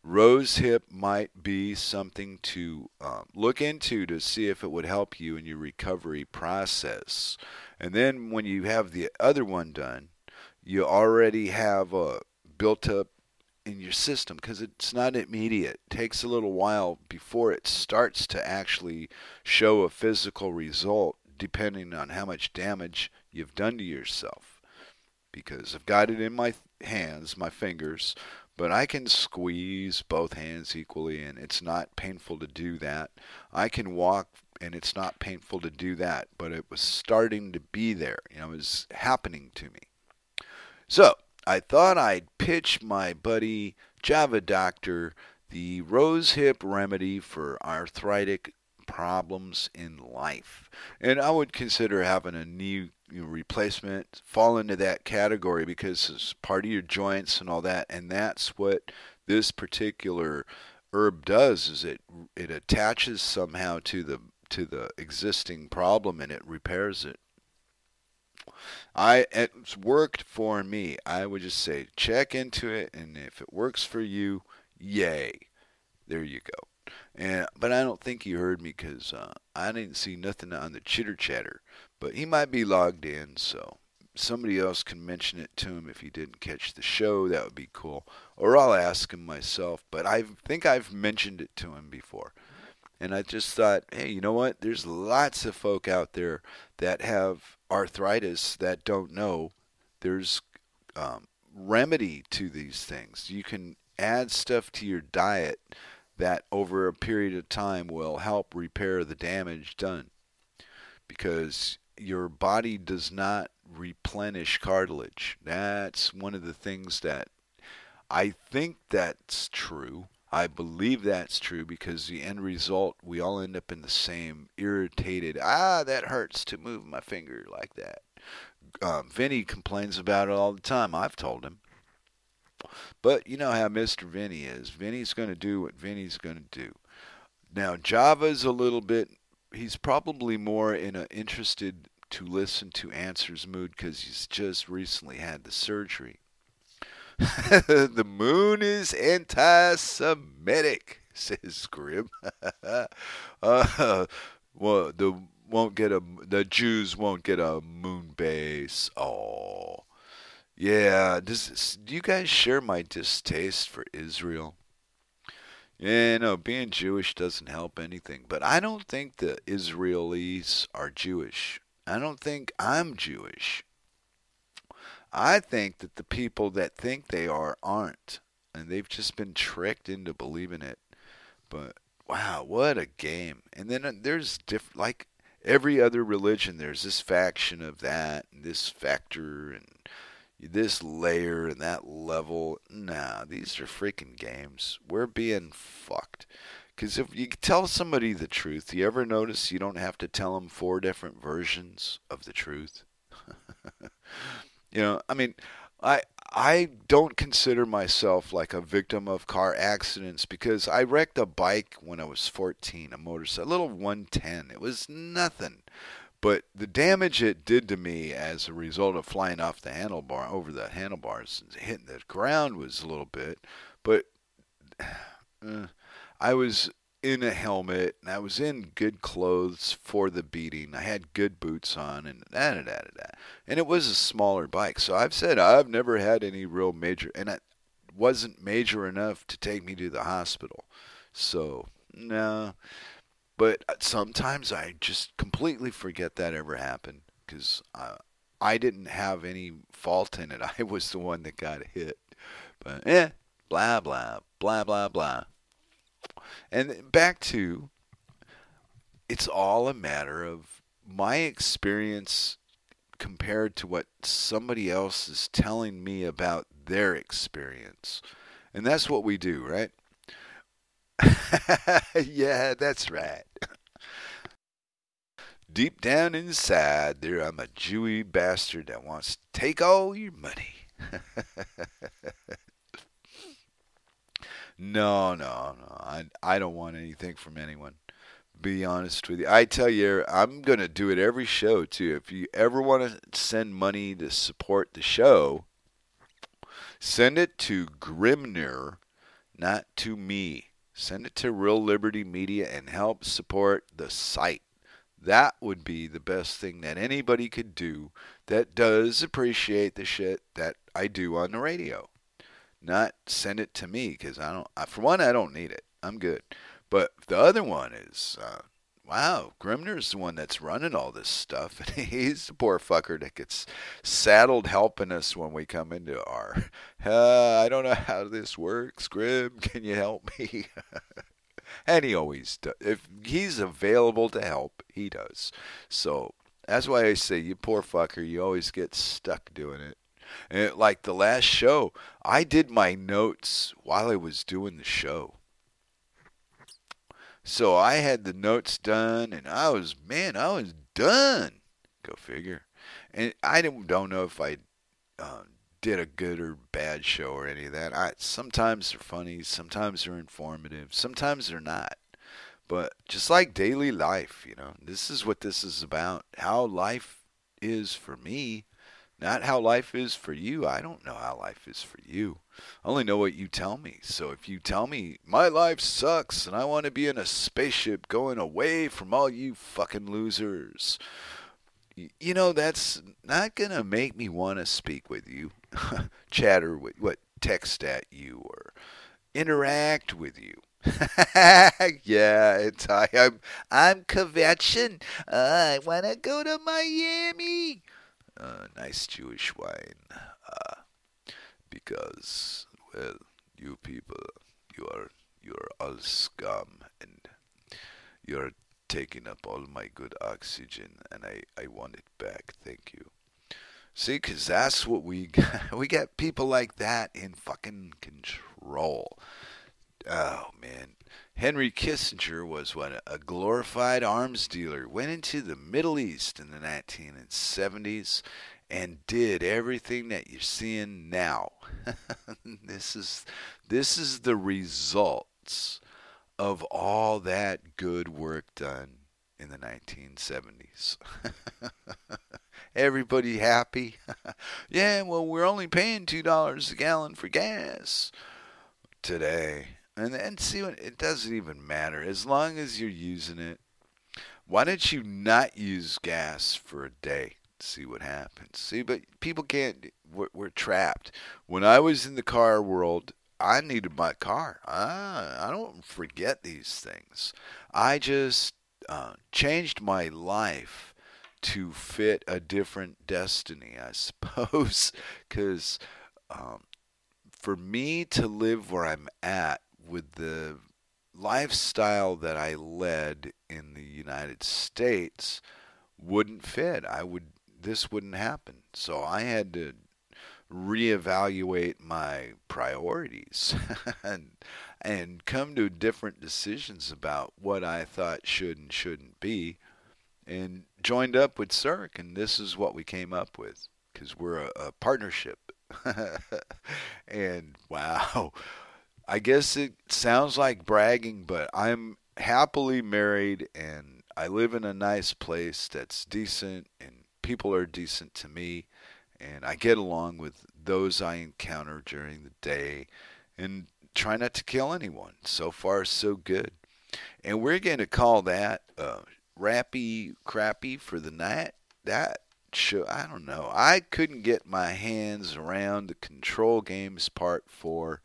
A: rose hip might be something to um, look into to see if it would help you in your recovery process. And then when you have the other one done, you already have a built up in your system because it's not immediate. It takes a little while before it starts to actually show a physical result depending on how much damage you've done to yourself because I've got it in my hands, my fingers, but I can squeeze both hands equally and it's not painful to do that. I can walk and it's not painful to do that, but it was starting to be there. You know, it was happening to me. So I thought I'd pitch my buddy Java Doctor the rose hip remedy for arthritic problems in life. And I would consider having a knee you know, replacement fall into that category because it's part of your joints and all that. And that's what this particular herb does is it it attaches somehow to the to the existing problem and it repairs it. I it's worked for me. I would just say check into it and if it works for you, yay. There you go. And but I don't think he heard me because uh, I didn't see nothing on the chitter chatter. But he might be logged in, so somebody else can mention it to him if he didn't catch the show. That would be cool. Or I'll ask him myself. But I think I've mentioned it to him before. And I just thought, hey, you know what? There's lots of folk out there that have arthritis that don't know there's um, remedy to these things. You can add stuff to your diet that over a period of time will help repair the damage done because your body does not replenish cartilage. That's one of the things that I think that's true. I believe that's true because the end result, we all end up in the same irritated, ah, that hurts to move my finger like that. Um, Vinny complains about it all the time. I've told him. But you know how Mr. Vinny is. Vinny's going to do what Vinny's going to do. Now, Java's a little bit, he's probably more in an interested to listen to answers mood because he's just recently had the surgery. the moon is anti-Semitic, says Grim. uh, well, the won't get a the Jews won't get a moon base. Oh, yeah. Does do you guys share my distaste for Israel? Yeah, no, being Jewish doesn't help anything. But I don't think the Israelis are Jewish. I don't think I'm Jewish. I think that the people that think they are aren't. And they've just been tricked into believing it. But wow, what a game. And then uh, there's different, like every other religion, there's this faction of that, and this factor, and this layer, and that level. Nah, these are freaking games. We're being fucked. Because if you tell somebody the truth, you ever notice you don't have to tell them four different versions of the truth? you know, I mean, I I don't consider myself like a victim of car accidents because I wrecked a bike when I was 14, a motorcycle, a little 110. It was nothing. But the damage it did to me as a result of flying off the handlebar over the handlebars and hitting the ground was a little bit, but uh, I was in a helmet and I was in good clothes for the beating. I had good boots on and da da da da. And it was a smaller bike. So I've said I've never had any real major and it wasn't major enough to take me to the hospital. So, no. But sometimes I just completely forget that ever happened because I, I didn't have any fault in it. I was the one that got hit. But eh, blah blah blah blah blah. And back to it's all a matter of my experience compared to what somebody else is telling me about their experience. And that's what we do, right? yeah, that's right. Deep down inside, there I'm a Jewy bastard that wants to take all your money. No, no, no. I, I don't want anything from anyone. Be honest with you. I tell you, I'm going to do it every show, too. If you ever want to send money to support the show, send it to Grimnir, not to me. Send it to Real Liberty Media and help support the site. That would be the best thing that anybody could do that does appreciate the shit that I do on the radio not send it to me because I don't. For one, I don't need it. I'm good. But the other one is, uh, wow, Grimnir's the one that's running all this stuff, and he's the poor fucker that gets saddled helping us when we come into our. Uh, I don't know how this works, Grim. Can you help me? and he always does. If he's available to help, he does. So that's why I say, you poor fucker, you always get stuck doing it. Like the last show, I did my notes while I was doing the show. So I had the notes done, and I was, man, I was done. Go figure. And I don't, don't know if I uh, did a good or bad show or any of that. I, sometimes they're funny, sometimes they're informative, sometimes they're not. But just like daily life, you know, this is what this is about. How life is for me, not how life is for you. I don't know how life is for you. I only know what you tell me. So if you tell me my life sucks and I want to be in a spaceship going away from all you fucking losers, you know, that's not going to make me want to speak with you, chatter with what, text at you or interact with you. yeah, it's I. I'm I'm kvetching. Uh, I wanna go to Miami. Uh, nice Jewish wine. Uh, because well, you people, you are you are all scum, and you're taking up all my good oxygen, and I I want it back. Thank you. See, cause that's what we got. we got people like that in fucking control oh man, Henry Kissinger was what a glorified arms dealer. Went into the Middle East in the 1970s and did everything that you're seeing now. this is this is the results of all that good work done in the 1970s. Everybody happy? yeah, well, we're only paying $2 a gallon for gas today. And and see what it doesn't even matter as long as you're using it. Why don't you not use gas for a day? See what happens. See, but people can't. We're, we're trapped. When I was in the car world, I needed my car. I, I don't forget these things. I just uh, changed my life to fit a different destiny, I suppose. Because um, for me to live where I'm at with the lifestyle that I led in the United States wouldn't fit. I would this wouldn't happen. So I had to reevaluate my priorities and and come to different decisions about what I thought should and shouldn't be and joined up with Cirque and this is what we came up with because we're a, a partnership and wow I guess it sounds like bragging, but I'm happily married and I live in a nice place that's decent and people are decent to me and I get along with those I encounter during the day and try not to kill anyone. So far, so good. And we're going to call that uh, Rappy Crappy for the night. That show, I don't know. I couldn't get my hands around the Control Games Part 4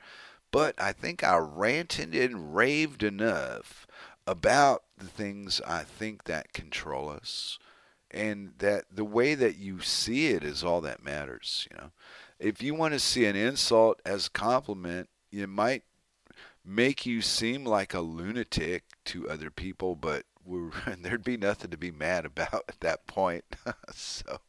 A: but I think I ranted and raved enough about the things I think that control us and that the way that you see it is all that matters you know. If you want to see an insult as a compliment it might make you seem like a lunatic to other people but there'd be nothing to be mad about at that point. So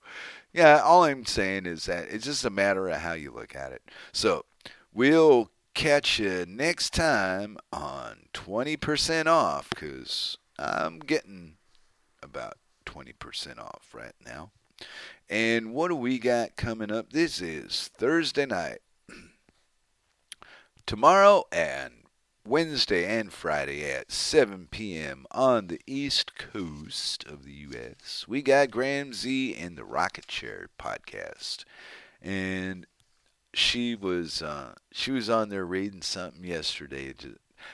A: yeah all i'm saying is that it's just a matter of how you look at it. So we'll catch you next time on 20% off because I'm getting about 20% off right now. And what do we got coming up? This is Thursday night. Tomorrow and Wednesday and Friday at 7 p.m. on the East Coast of the U.S. We got Graham Z and the Rocket Chair podcast. And she was uh, she was on there reading something yesterday.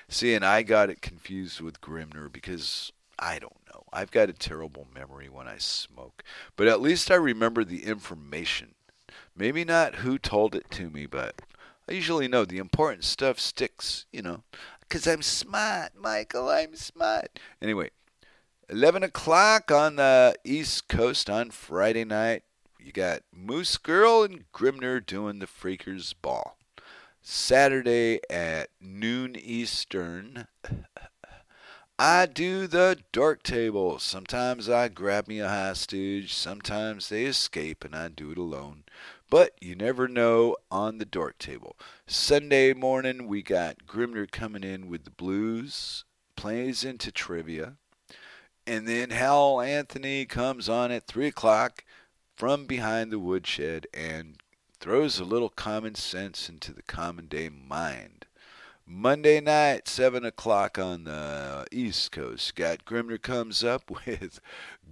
A: See, and I got it confused with Grimnir because I don't know. I've got a terrible memory when I smoke, but at least I remember the information. Maybe not who told it to me, but I usually know the important stuff sticks. You know, because I'm smart, Michael. I'm smart. Anyway, 11 o'clock on the East Coast on Friday night you got Moose Girl and Grimnir doing the Freakers Ball. Saturday at noon Eastern. I do the dork table. Sometimes I grab me a hostage, sometimes they escape and I do it alone. But you never know on the dork table. Sunday morning, we got Grimnir coming in with the blues, plays into trivia. And then Hal Anthony comes on at 3 o'clock from behind the woodshed and throws a little common sense into the common day mind. Monday night, 7 o'clock on the East Coast, Scott Grimnir comes up with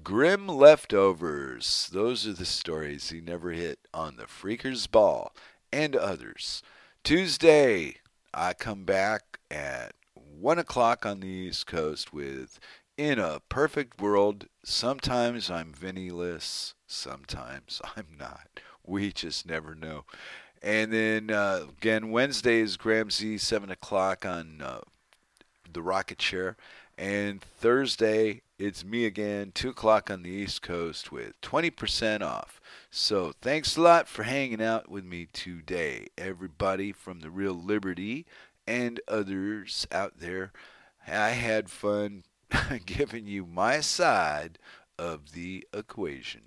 A: Grim Leftovers. Those are the stories he never hit on the Freakers Ball and others. Tuesday, I come back at 1 o'clock on the East Coast with In a Perfect World. Sometimes I'm Vinny-less, sometimes I'm not. We just never know. And then uh, again, Wednesday is Graham Z, 7 o'clock on uh, the Rocket Chair. And Thursday, it's me again, 2 o'clock on the East Coast with 20% off. So thanks a lot for hanging out with me today, everybody from the Real Liberty and others out there. I had fun giving you my side of the equation.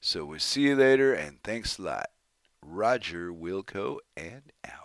A: So we'll see you later, and thanks a lot. Roger Wilco and out.